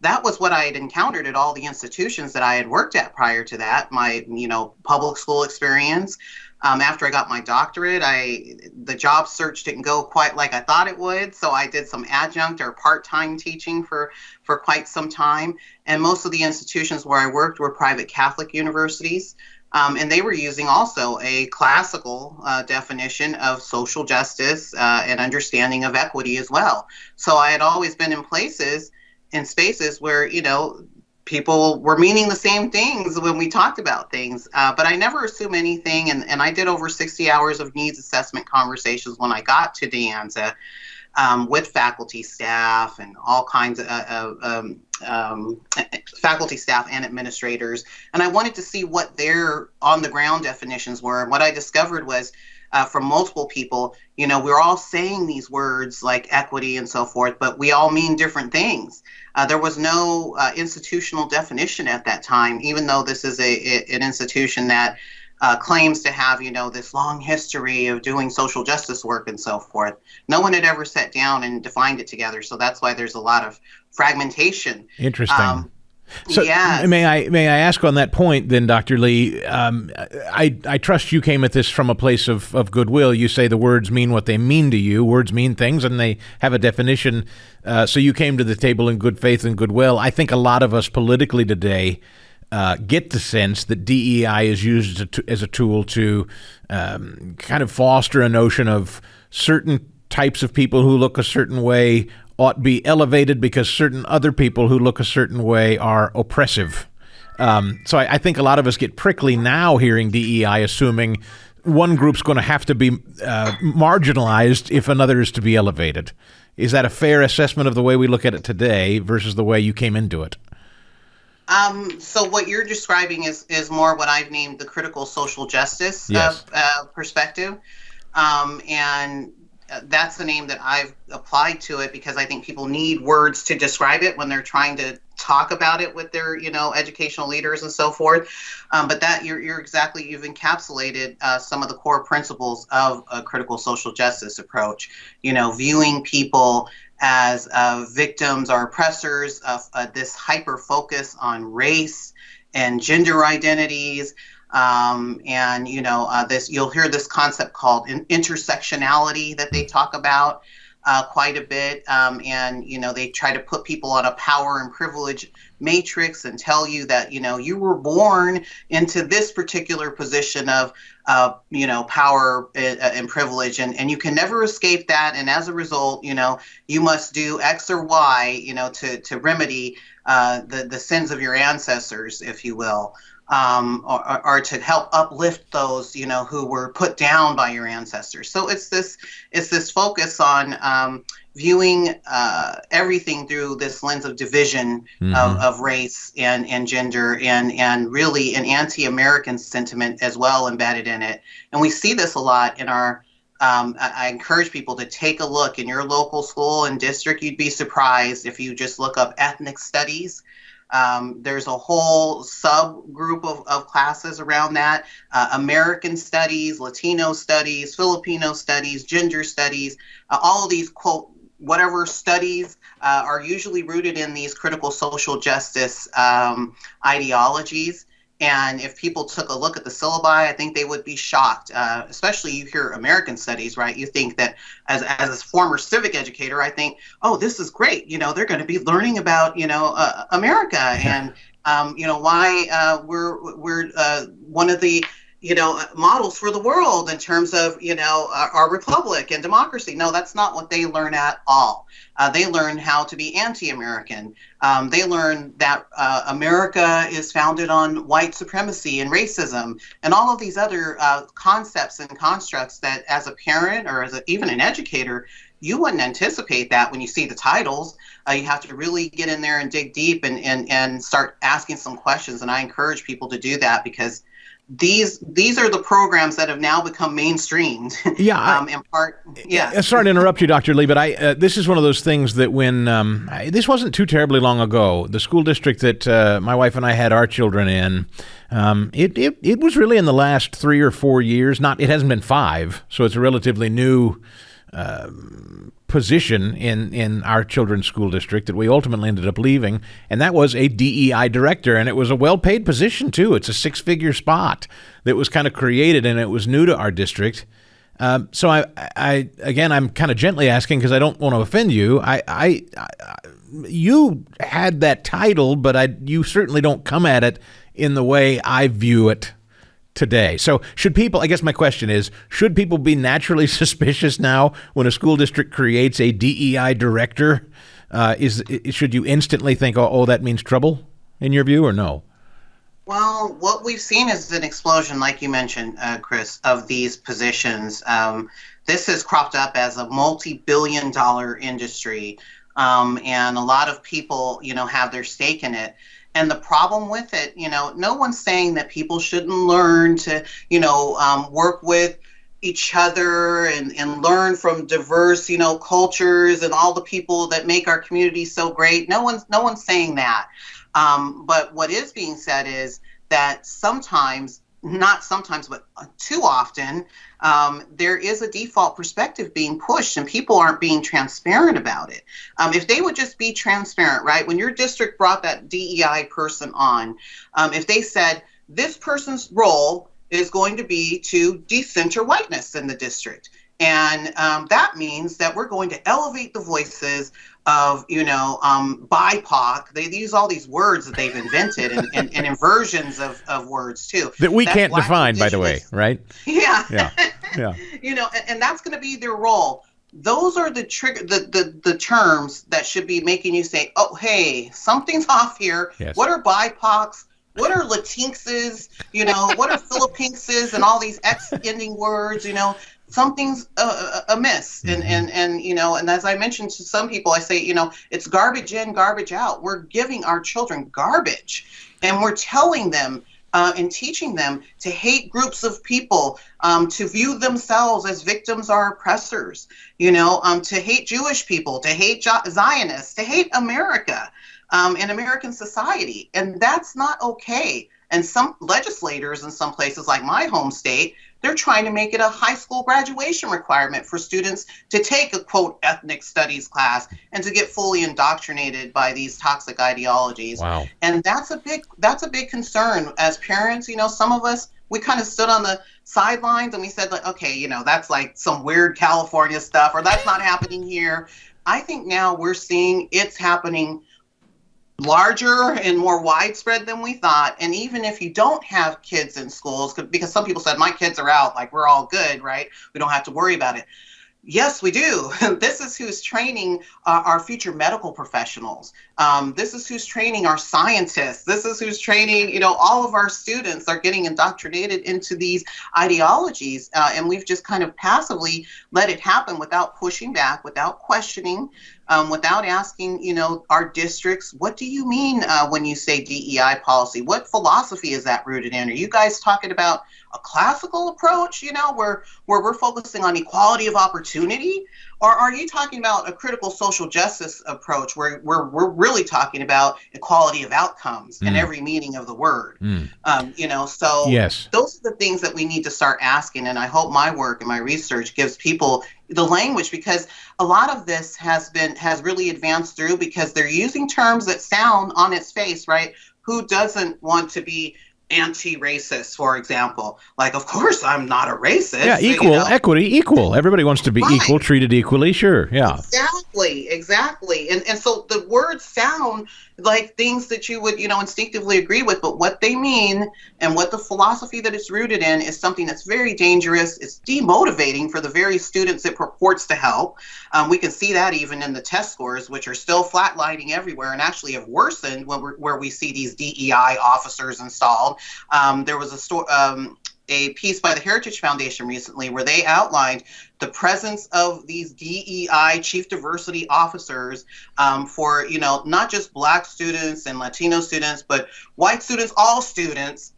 that was what I had encountered at all the institutions that I had worked at prior to that. My, you know, public school experience. Um, after I got my doctorate, I the job search didn't go quite like I thought it would, so I did some adjunct or part-time teaching for for quite some time. And most of the institutions where I worked were private Catholic universities. Um, and they were using also a classical uh, definition of social justice uh, and understanding of equity as well. So I had always been in places in spaces where you know people were meaning the same things when we talked about things. Uh, but i never assume anything and, and i did over 60 hours of needs assessment conversations when i got to De Anza um, with faculty staff and all kinds of uh, um, um, faculty staff and administrators. And i wanted to see what their on the ground definitions were. And what i discovered was uh, from multiple people, you know, we're all saying these words like equity and so forth, but we all mean different things. Uh, there was no uh, institutional definition at that time, even though this is a, a an institution that uh, claims to have, you know, this long history of doing social justice work and so forth. No one had ever sat down and defined it together, so that's why there's a lot of fragmentation. Interesting. Um, so may I may I ask on that point then, Dr. Lee? Um, I I trust you came at this from a place of, of goodwill. You say the words mean what they mean to you. Words mean things, and they have a definition. Uh, so you came to the table in good faith and goodwill. I think a lot of us politically today uh, get the sense that DEI is used as a, as a tool to um, kind of foster a notion of certain types of people who look a certain way ought be elevated because certain other people who look a certain way are oppressive. Um, so I, I, think a lot of us get prickly now hearing DEI, assuming one group's going to have to be uh, marginalized if another is to be elevated. Is that a fair assessment of the way we look at it today versus the way you came into it? Um, so what you're describing is is more what I've named the critical social justice yes. uh, uh, perspective, um, and that's the name that I've applied to it because I think people need words to describe it when they're trying to talk about it with their, you know, educational leaders and so forth. Um, but that you're, you're exactly you've encapsulated uh, some of the core principles of a critical social justice approach. You know, viewing people as uh, victims or oppressors of uh, this hyper focus on race and gender identities um, and you know uh, this you'll hear this concept called intersectionality that they talk about uh, quite a bit. Um, and you know they try to put people on a power and privilege matrix and tell you that you know you were born into this particular position of uh, you know power uh, and privilege. And, and you can never escape that. And as a result you know you must do x or y you know to to remedy uh, the the sins of your ancestors if you will um, or, or, to help uplift those you know who were put down by your ancestors. So it's this it's this focus on um, viewing uh, everything through this lens of division mm-hmm. of, of race and, and gender and and really an anti-American sentiment as well embedded in it. And we see this a lot in our um, I, I, encourage people to take a look in your local school and district. You'd be surprised if you just look up ethnic studies um, there's a whole subgroup of, of classes around that uh, American studies, Latino studies, Filipino studies, gender studies, uh, all of these, quote, whatever studies uh, are usually rooted in these critical social justice um, ideologies. And if people took a look at the syllabi, I think they would be shocked. Uh, especially you hear American studies, right? You think that as as a former civic educator, I think, oh, this is great. You know, they're going to be learning about you know uh, America and um, you know why uh, we're we're uh, one of the you know models for the world in terms of you know our, our republic and democracy no that's not what they learn at all uh, they learn how to be anti-american um, they learn that uh, america is founded on white supremacy and racism and all of these other uh, concepts and constructs that as a parent or as a, even an educator you wouldn't anticipate that when you see the titles. Uh, you have to really get in there and dig deep and, and, and start asking some questions. And I encourage people to do that because these these are the programs that have now become mainstreamed. Yeah, <laughs> um, in part. Yeah. Sorry to interrupt you, Dr. Lee, but I uh, this is one of those things that when um, I, this wasn't too terribly long ago, the school district that uh, my wife and I had our children in, um, it, it it was really in the last three or four years. Not it hasn't been five, so it's a relatively new. Um, position in, in our children's school district that we ultimately ended up leaving, and that was a DEI director, and it was a well paid position too. It's a six figure spot that was kind of created, and it was new to our district. Um, so I, I again, I'm kind of gently asking because I don't want to offend you. I, I, I, you had that title, but I, you certainly don't come at it in the way I view it today. So, should people, I guess my question is, should people be naturally <laughs> suspicious now when a school district creates a DEI director? Uh, is should you instantly think, oh, oh, that means trouble in your view, or no? Well, what we've seen is an explosion, like you mentioned, uh, Chris, of these positions. Um, this has cropped up as a multi-billion-dollar industry, um, and a lot of people, you know, have their stake in it. And the problem with it, you know, no one's saying that people shouldn't learn to, you know, um, work with each other and, and learn from diverse, you know, cultures and all the people that make our community so great. No one's no one's saying that. Um, but what is being said is that sometimes not sometimes, but too often, um, there is a default perspective being pushed, and people aren't being transparent about it. Um, if they would just be transparent, right? When your district brought that DEI person on, um, if they said this person's role is going to be to decenter whiteness in the district. And um, that means that we're going to elevate the voices of, you know, um, BIPOC. They use all these words that they've invented and, and, and inversions of, of words too. That we that's can't define, by the way, right? <laughs> Yeah. Yeah. Yeah. <laughs> you know, and, and that's going to be their role. Those are the trigger, the, the the terms that should be making you say, "Oh, hey, something's <laughs> off here." Yes. What are BIPOCs? what are Latinxes, you know, what are Filipinxes and all these X ending words, you know, something's uh, uh, amiss. And, Mm-hmm. and, and, you know, and as I mentioned to some people, I say, you know, it's garbage in, garbage out. We're giving our children garbage and we're telling them uh, and teaching them to hate groups of people, um, to view themselves as victims or oppressors, you know, um, to hate Jewish people, to hate Zionists, to hate America um, in American society. And that's not okay. And some legislators in some places, like my home state, they're trying to make it a high school graduation requirement for students to take a quote ethnic studies class and to get fully indoctrinated by these toxic ideologies. Wow. And that's a big that's a big concern as parents. You know, some of us we kind of stood on the sidelines and we said like, okay, you know, that's like some weird California stuff or that's not happening here. I think now we're seeing it's happening larger and more widespread than we thought. And even if you don't have kids in schools, because some people said, my kids are out, like we're all good, right? We don't have to worry about it. Yes, we do. <laughs> this is who's training uh, our future medical professionals. Um, this is who's training our scientists. This is who's training, you know, all of our students are getting indoctrinated into these ideologies. Uh, and we've just kind of passively let it happen without pushing back, without questioning, um, without asking, you know, our districts, what do you mean uh, when you say DEI policy? What philosophy is that rooted in? Are you guys talking about a classical approach, you know, where where we're focusing on equality of opportunity? Or are you talking about a critical social justice approach where, where we're really talking about equality of outcomes mm. in every meaning of the word? Mm. Um, you know, so yes. those are the things that we need to start asking. And I hope my work and my research gives people the language because a lot of this has been has really advanced through because they're using terms that sound on its face, right? Who doesn't want to be anti-racist, for example. Like, of course, I'm not a racist. Yeah, equal, you know? equity, equal. Everybody wants to be Right. equal, treated equally. Sure, yeah. Exactly, exactly. And and so the words sound like things that you would, you know, instinctively agree with, but what they mean and what the philosophy that it's rooted in is something that's very dangerous. It's demotivating for the very students it purports to help. Um, we can see that even in the test scores, which are still flatlining everywhere and actually have worsened when we're, where we see these DEI officers installed. Um, there was a story. Um, a piece by the Heritage Foundation recently where they outlined the presence of these DEI chief diversity officers um, for you know not just Black students and Latino students, but white students, all students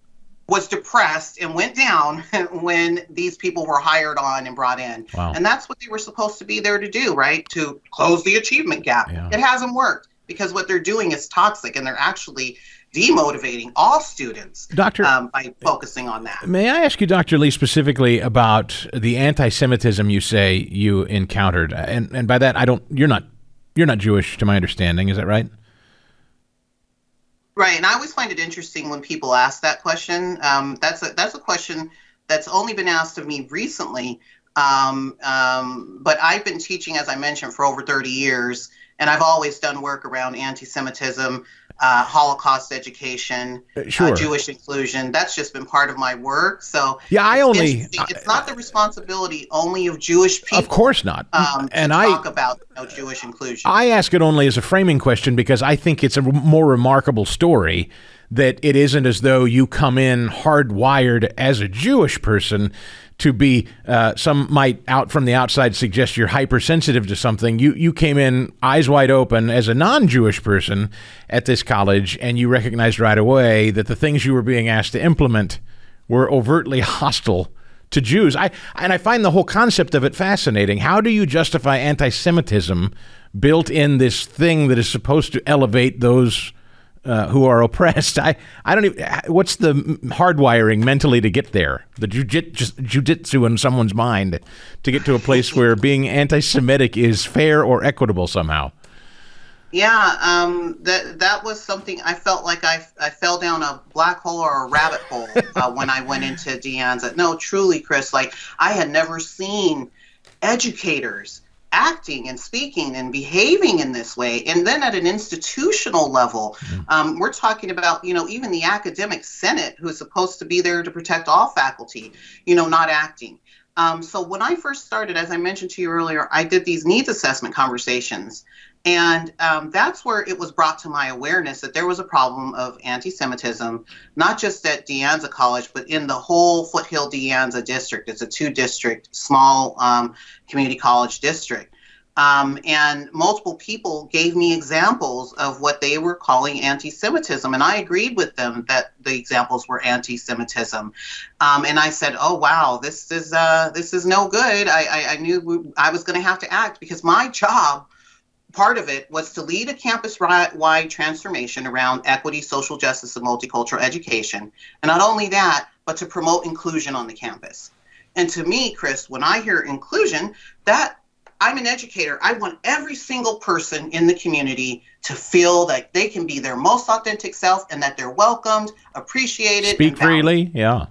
was depressed and went down <laughs> when these people were hired on and brought in. Wow. And that's what they were supposed to be there to do, right? To close the achievement gap. Yeah. It hasn't worked because what they're doing is toxic and they're actually demotivating all students Doctor- um, by focusing on that. May I ask you, Dr. Lee, specifically about the anti-Semitism you say you encountered, and and by that I don't. You're not you're not Jewish, to my understanding. Is that right? Right, and I always find it interesting when people ask that question. Um, that's a that's a question that's only been asked of me recently. Um, um, but I've been teaching, as I mentioned, for over 30 years, and I've always done work around anti-Semitism, uh, Holocaust education, sure. uh, Jewish inclusion. That's just been part of my work. So Yeah, I it's only- it's not the responsibility only of Jewish people. Of course not. Um, and to I talk about you know, Jewish inclusion. I ask it only as a framing question because I think it's a more remarkable story that it isn't as though you come in hardwired as a Jewish person to be uh, some might out from the outside suggest you're hypersensitive to something you you came in eyes wide open as a non-Jewish person at this college and you recognized right away that the things you were being asked to implement were overtly <laughs> hostile to Jews. I and I find the whole concept of it fascinating. How do you justify anti-Semitism built in this thing that is supposed to elevate those uh, who are oppressed. <laughs> I, I don't even. What's the hardwiring mentally to get there? The jujitsu in someone's mind to get to a place where being anti-Semitic is fair or equitable somehow. Yeah, um, that that was something I felt like I, I fell down a black hole or a rabbit hole uh, when I went into De Anza. No, truly, Chris, like I had never seen educators acting and speaking and behaving in this way. And then at an institutional level mm-hmm. um, we're talking about you know even the academic senate who's supposed to be there to protect all faculty you know not acting. Um, so when i first started as i mentioned to you earlier i did these needs assessment conversations and um, that's where it was brought to my awareness that there was a problem of anti Semitism, not just at De Anza College, but in the whole Foothill De Anza district. It's a two district, small um, community college district. Um, and multiple people gave me examples of what they were calling anti Semitism. And I agreed with them that the examples were anti Semitism. Um, and I said, oh, wow, this is, uh, this is no good. I, I, I knew I was going to have to act because my job part of it was to lead a campus wide transformation around equity, social justice, and multicultural education. And not only that, but to promote inclusion on the campus. And to me, Chris, when I hear inclusion, that I'm an educator. I want every single person in the community to feel that they can be their most authentic self and that they're welcomed, appreciated. Speak freely. Yeah.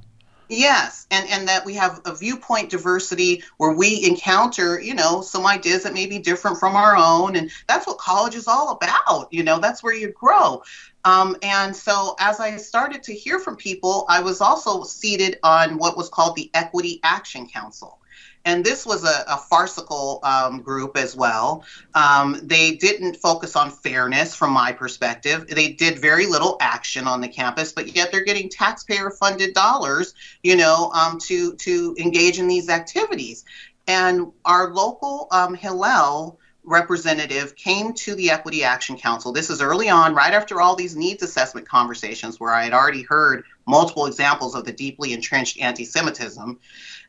Yes, and and that we have a viewpoint diversity where we encounter, you know, some ideas that may be different from our own, and that's what college is all about. You know, that's where you grow. Um, and so, as I started to hear from people, I was also seated on what was called the Equity Action Council and this was a, a farcical um, group as well. Um, they didn't focus on fairness from my perspective. They did very little action on the campus, but yet they're getting taxpayer-funded dollars, you know, um, to to engage in these activities. And our local um, Hillel representative came to the Equity Action Council. This is early on, right after all these needs assessment conversations, where I had already heard multiple examples of the deeply entrenched anti Semitism.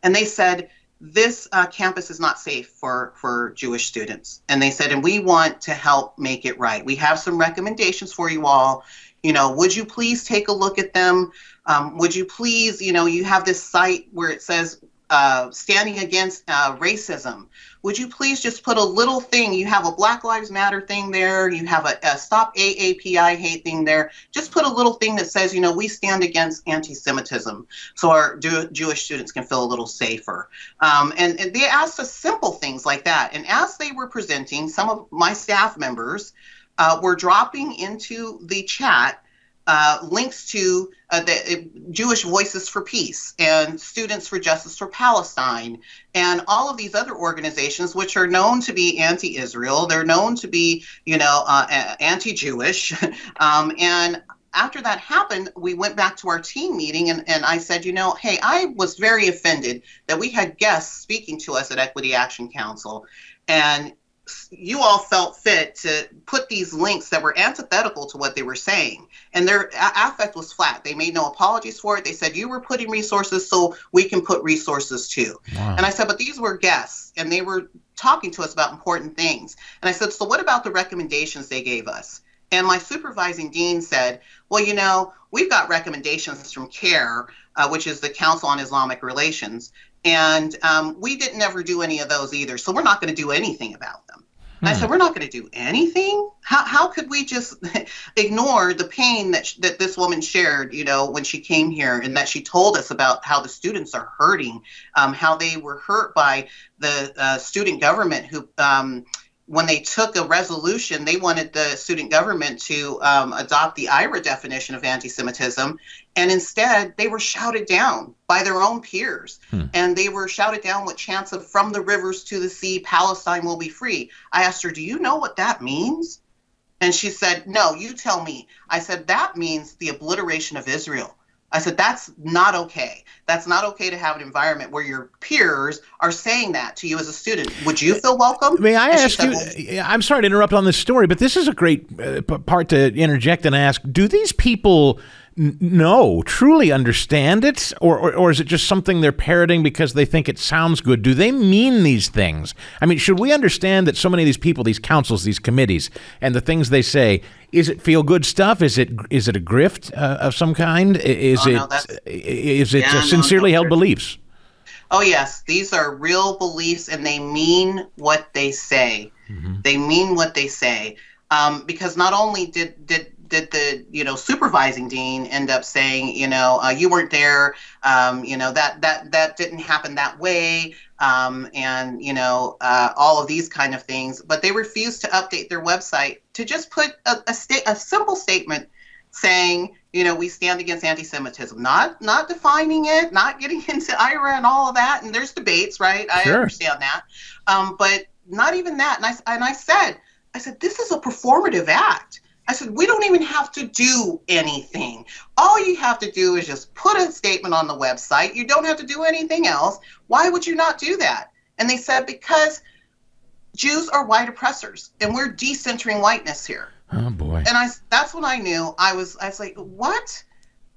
And they said, this uh, campus is not safe for for Jewish students. And they said, and we want to help make it right. We have some recommendations for you all. You know, would you please take a look at them? Um, would you please, you know, you have this site where it says uh, standing against uh, racism. Would you please just put a little thing? You have a Black Lives Matter thing there. You have a, a Stop AAPI hate thing there. Just put a little thing that says, you know, we stand against anti-Semitism, so our Jewish students can feel a little safer. Um, and, and they asked us simple things like that. And as they were presenting, some of my staff members uh, were dropping into the chat uh, links to uh, the uh, Jewish Voices for Peace and Students for Justice for Palestine and all of these other organizations, which are known to be anti-Israel. They're known to be, you know, uh, anti-Jewish. <laughs> um, and after that happened, we went back to our team meeting and, and I said, you know, hey, I was very offended that we had guests speaking to us at Equity Action Council. And you all felt fit to put these links that were antithetical to what they were saying. And their affect was flat. They made no apologies for it. They said, You were putting resources, so we can put resources too. Wow. And I said, But these were guests, and they were talking to us about important things. And I said, So what about the recommendations they gave us? And my supervising dean said, Well, you know, we've got recommendations from CAIR, uh, which is the Council on Islamic Relations, and um, we didn't ever do any of those either. So we're not going to do anything about them. Hmm. I said, we're not going to do anything. How, how could we just <laughs> ignore the pain that, sh- that this woman shared, you know, when she came here and that she told us about how the students are hurting, um, how they were hurt by the uh, student government who, um, when they took a resolution, they wanted the student government to um, adopt the IHRA definition of anti Semitism. And instead, they were shouted down by their own peers. Hmm. And they were shouted down with chants of, From the rivers to the sea, Palestine will be free. I asked her, Do you know what that means? And she said, No, you tell me. I said, That means the obliteration of Israel. I said, that's not okay. That's not okay to have an environment where your peers are saying that to you as a student. Would you feel welcome? May I and ask said, you? Well, I'm sorry to interrupt on this story, but this is a great uh, part to interject and ask. Do these people n- know, truly understand it, or, or or is it just something they're parroting because they think it sounds good? Do they mean these things? I mean, should we understand that so many of these people, these councils, these committees, and the things they say, is it feel good stuff? Is it is it a grift uh, of some kind? Is Oh, it no, is it Yeah, no, sincerely no, held beliefs? Oh yes, these are real beliefs, and they mean what they say. They mean what they say. Um, because not only did did did the you know supervising dean end up saying you know uh, you weren't there, um, you know that that that didn't happen that way, um, and you know uh, all of these kind of things, but they refused to update their website to just put a a, sta- a simple statement saying, you know, we stand against anti-Semitism, not not defining it, not getting <laughs> into IHRA and all of that. And there's debates, right? I Sure. understand that, um, but not even that. And I and I said, I said this is a performative act. I said we don't even have to do anything. All you have to do is just put a statement on the website. You don't have to do anything else. Why would you not do that? And they said because Jews are white oppressors, and we're decentering whiteness here Oh boy. and I that's when I knew I was I was like, what?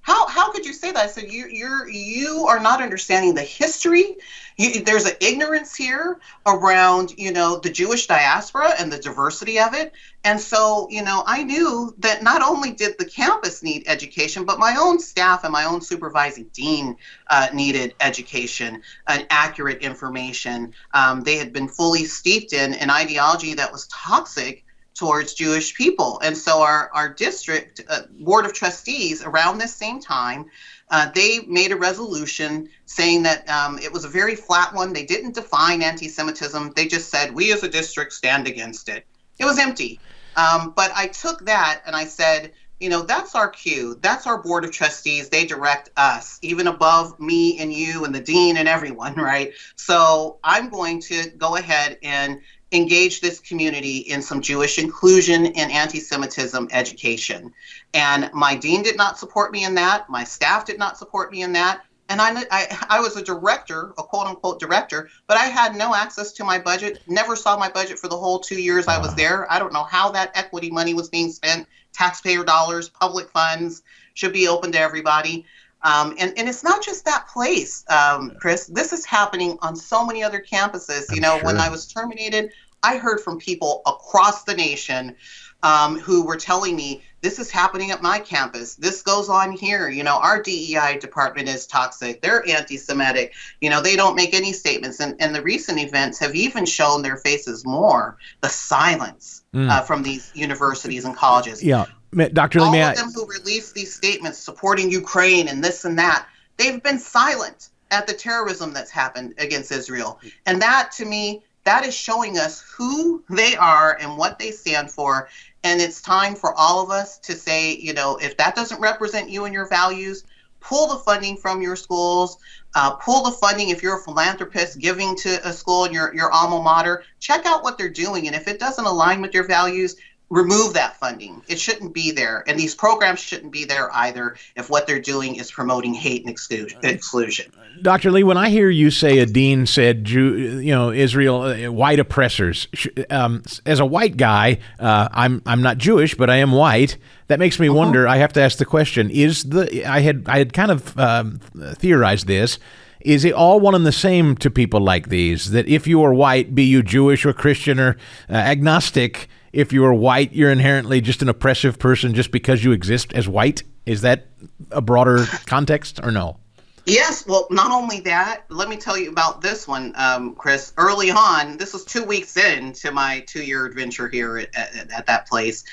How how could you say that? I said you you're you are not understanding the history. You, there's an ignorance here around you know the Jewish diaspora and the diversity of it. And so you know I knew that not only did the campus need education, but my own staff and my own supervising dean uh, needed education and accurate information. Um, they had been fully steeped in an ideology that was toxic towards Jewish people. And so our, our district uh, board of trustees around this same time, uh, they made a resolution saying that um, it was a very flat one. They didn't define anti-Semitism. They just said, we as a district stand against it. It was empty. Um, but I took that and I said, you know, that's our cue. That's our board of trustees. They direct us, even above me and you and the dean and everyone, <laughs> right? So I'm going to go ahead and engage this community in some Jewish inclusion and anti Semitism education. And my dean did not support me in that. My staff did not support me in that. And I, I, I was a director, a quote unquote director, but I had no access to my budget, never saw my budget for the whole two years I was there. I don't know how that equity money was being spent, taxpayer dollars, public funds should be open to everybody. Um, and, and it's not just that place, um, Chris. This is happening on so many other campuses. You know, when. I was terminated, I heard from people across the nation um, who were telling me this is happening at my campus. This goes on here. You know, our DEI department is toxic. They're anti-Semitic. You know, they don't make any statements. And, and the recent events have even shown their faces more. The silence uh, from these universities and colleges Yeah, Dr. Lee, all of I? them who release these statements supporting Ukraine and this and that, they've been silent at the terrorism that's happened against Israel. And that, to me, that is showing us who they are and what they stand for. And it's time for all of us to say, you know, if that doesn't represent you and your values, pull the funding from your schools, uh, pull the funding if you're a philanthropist giving to a school in your, your alma mater, check out what they're doing. And if it doesn't align with your values, remove that funding. It shouldn't be there. And these programs shouldn't be there either if what they're doing is promoting hate and exclusion. exclusion. Dr. Lee, when I hear you say a dean said, Jew, you know, Israel, uh, white oppressors, um, as a white guy, uh, I'm I'm not Jewish, but I am white. That makes me wonder. I have to ask the question: Is the I had I had kind of um, theorized this. Is it all one and the same to people like these? That if you are white, be you Jewish or Christian or uh, agnostic, if you are white, you're inherently just an oppressive person just because you exist as white? Is that a broader context or no? Yes, well, not only that, let me tell you about this one, um, Chris. Early on, this was two weeks into my two year adventure here at, at, at that place.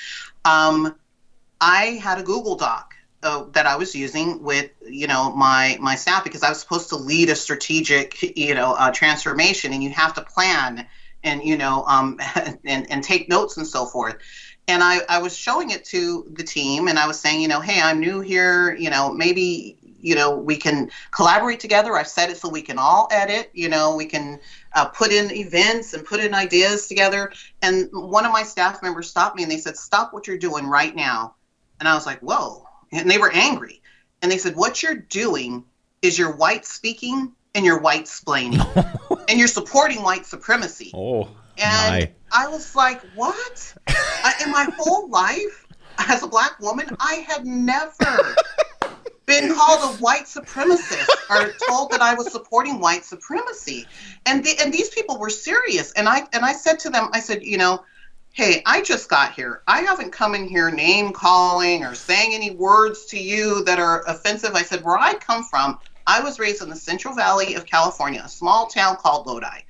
Um, I had a Google Doc uh, that I was using with, you know, my my staff because I was supposed to lead a strategic, you know, uh, transformation, and you have to plan and you know, um, <laughs> and and take notes and so forth. And I, I was showing it to the team, and I was saying, you know, hey, I'm new here. You know, maybe you know we can collaborate together. I've set it so we can all edit. You know, we can uh, put in events and put in ideas together. And one of my staff members stopped me and they said, "Stop what you're doing right now." And I was like, "Whoa!" And they were angry. And they said, "What you're doing is you're white speaking and you're white splaining, <laughs> and you're supporting white supremacy." Oh, And my. I was like, what? I, in my whole life as a black woman, I had never been called a white supremacist or told that I was supporting white supremacy. And the, and these people were serious. And I and I said to them, I said, you know, hey, I just got here. I haven't come in here name calling or saying any words to you that are offensive. I said, where I come from, I was raised in the Central Valley of California, a small town called Lodi.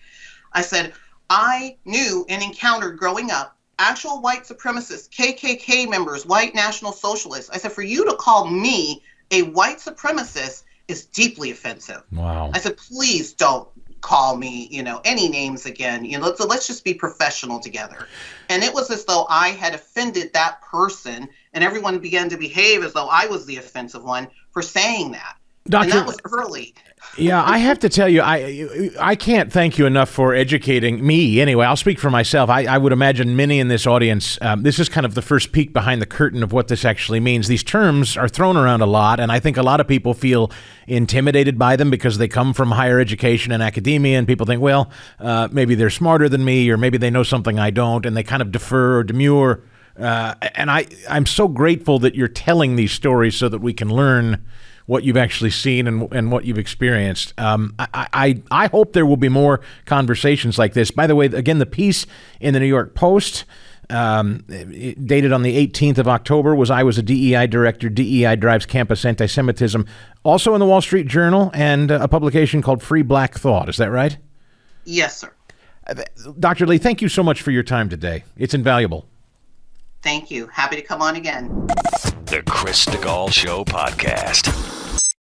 I said, I knew and encountered growing up actual white supremacists, KKK members, white national socialists. I said, for you to call me a white supremacist is deeply offensive. Wow. I said, please don't call me, you know, any names again. You know, so let's just be professional together. And it was as though I had offended that person, and everyone began to behave as though I was the offensive one for saying that. Doctor, and that was early. yeah, I have to tell you, I I can't thank you enough for educating me. Anyway, I'll speak for myself. I, I would imagine many in this audience. Um, this is kind of the first peek behind the curtain of what this actually means. These terms are thrown around a lot, and I think a lot of people feel intimidated by them because they come from higher education and academia, and people think, well, uh, maybe they're smarter than me, or maybe they know something I don't, and they kind of defer or demur. Uh, and I, I'm so grateful that you're telling these stories so that we can learn what you've actually seen and, and what you've experienced. Um, I, I, I hope there will be more conversations like this. By the way, again, the piece in the New York Post. Um, dated on the 18th of October was I was a DEI director. DEI drives campus anti-Semitism. Also in the Wall Street Journal and a publication called Free Black Thought. Is that right? Yes, sir. Dr. Lee, thank you so much for your time today. It's invaluable. Thank you. Happy to come on again. The Chris Stigall Show podcast.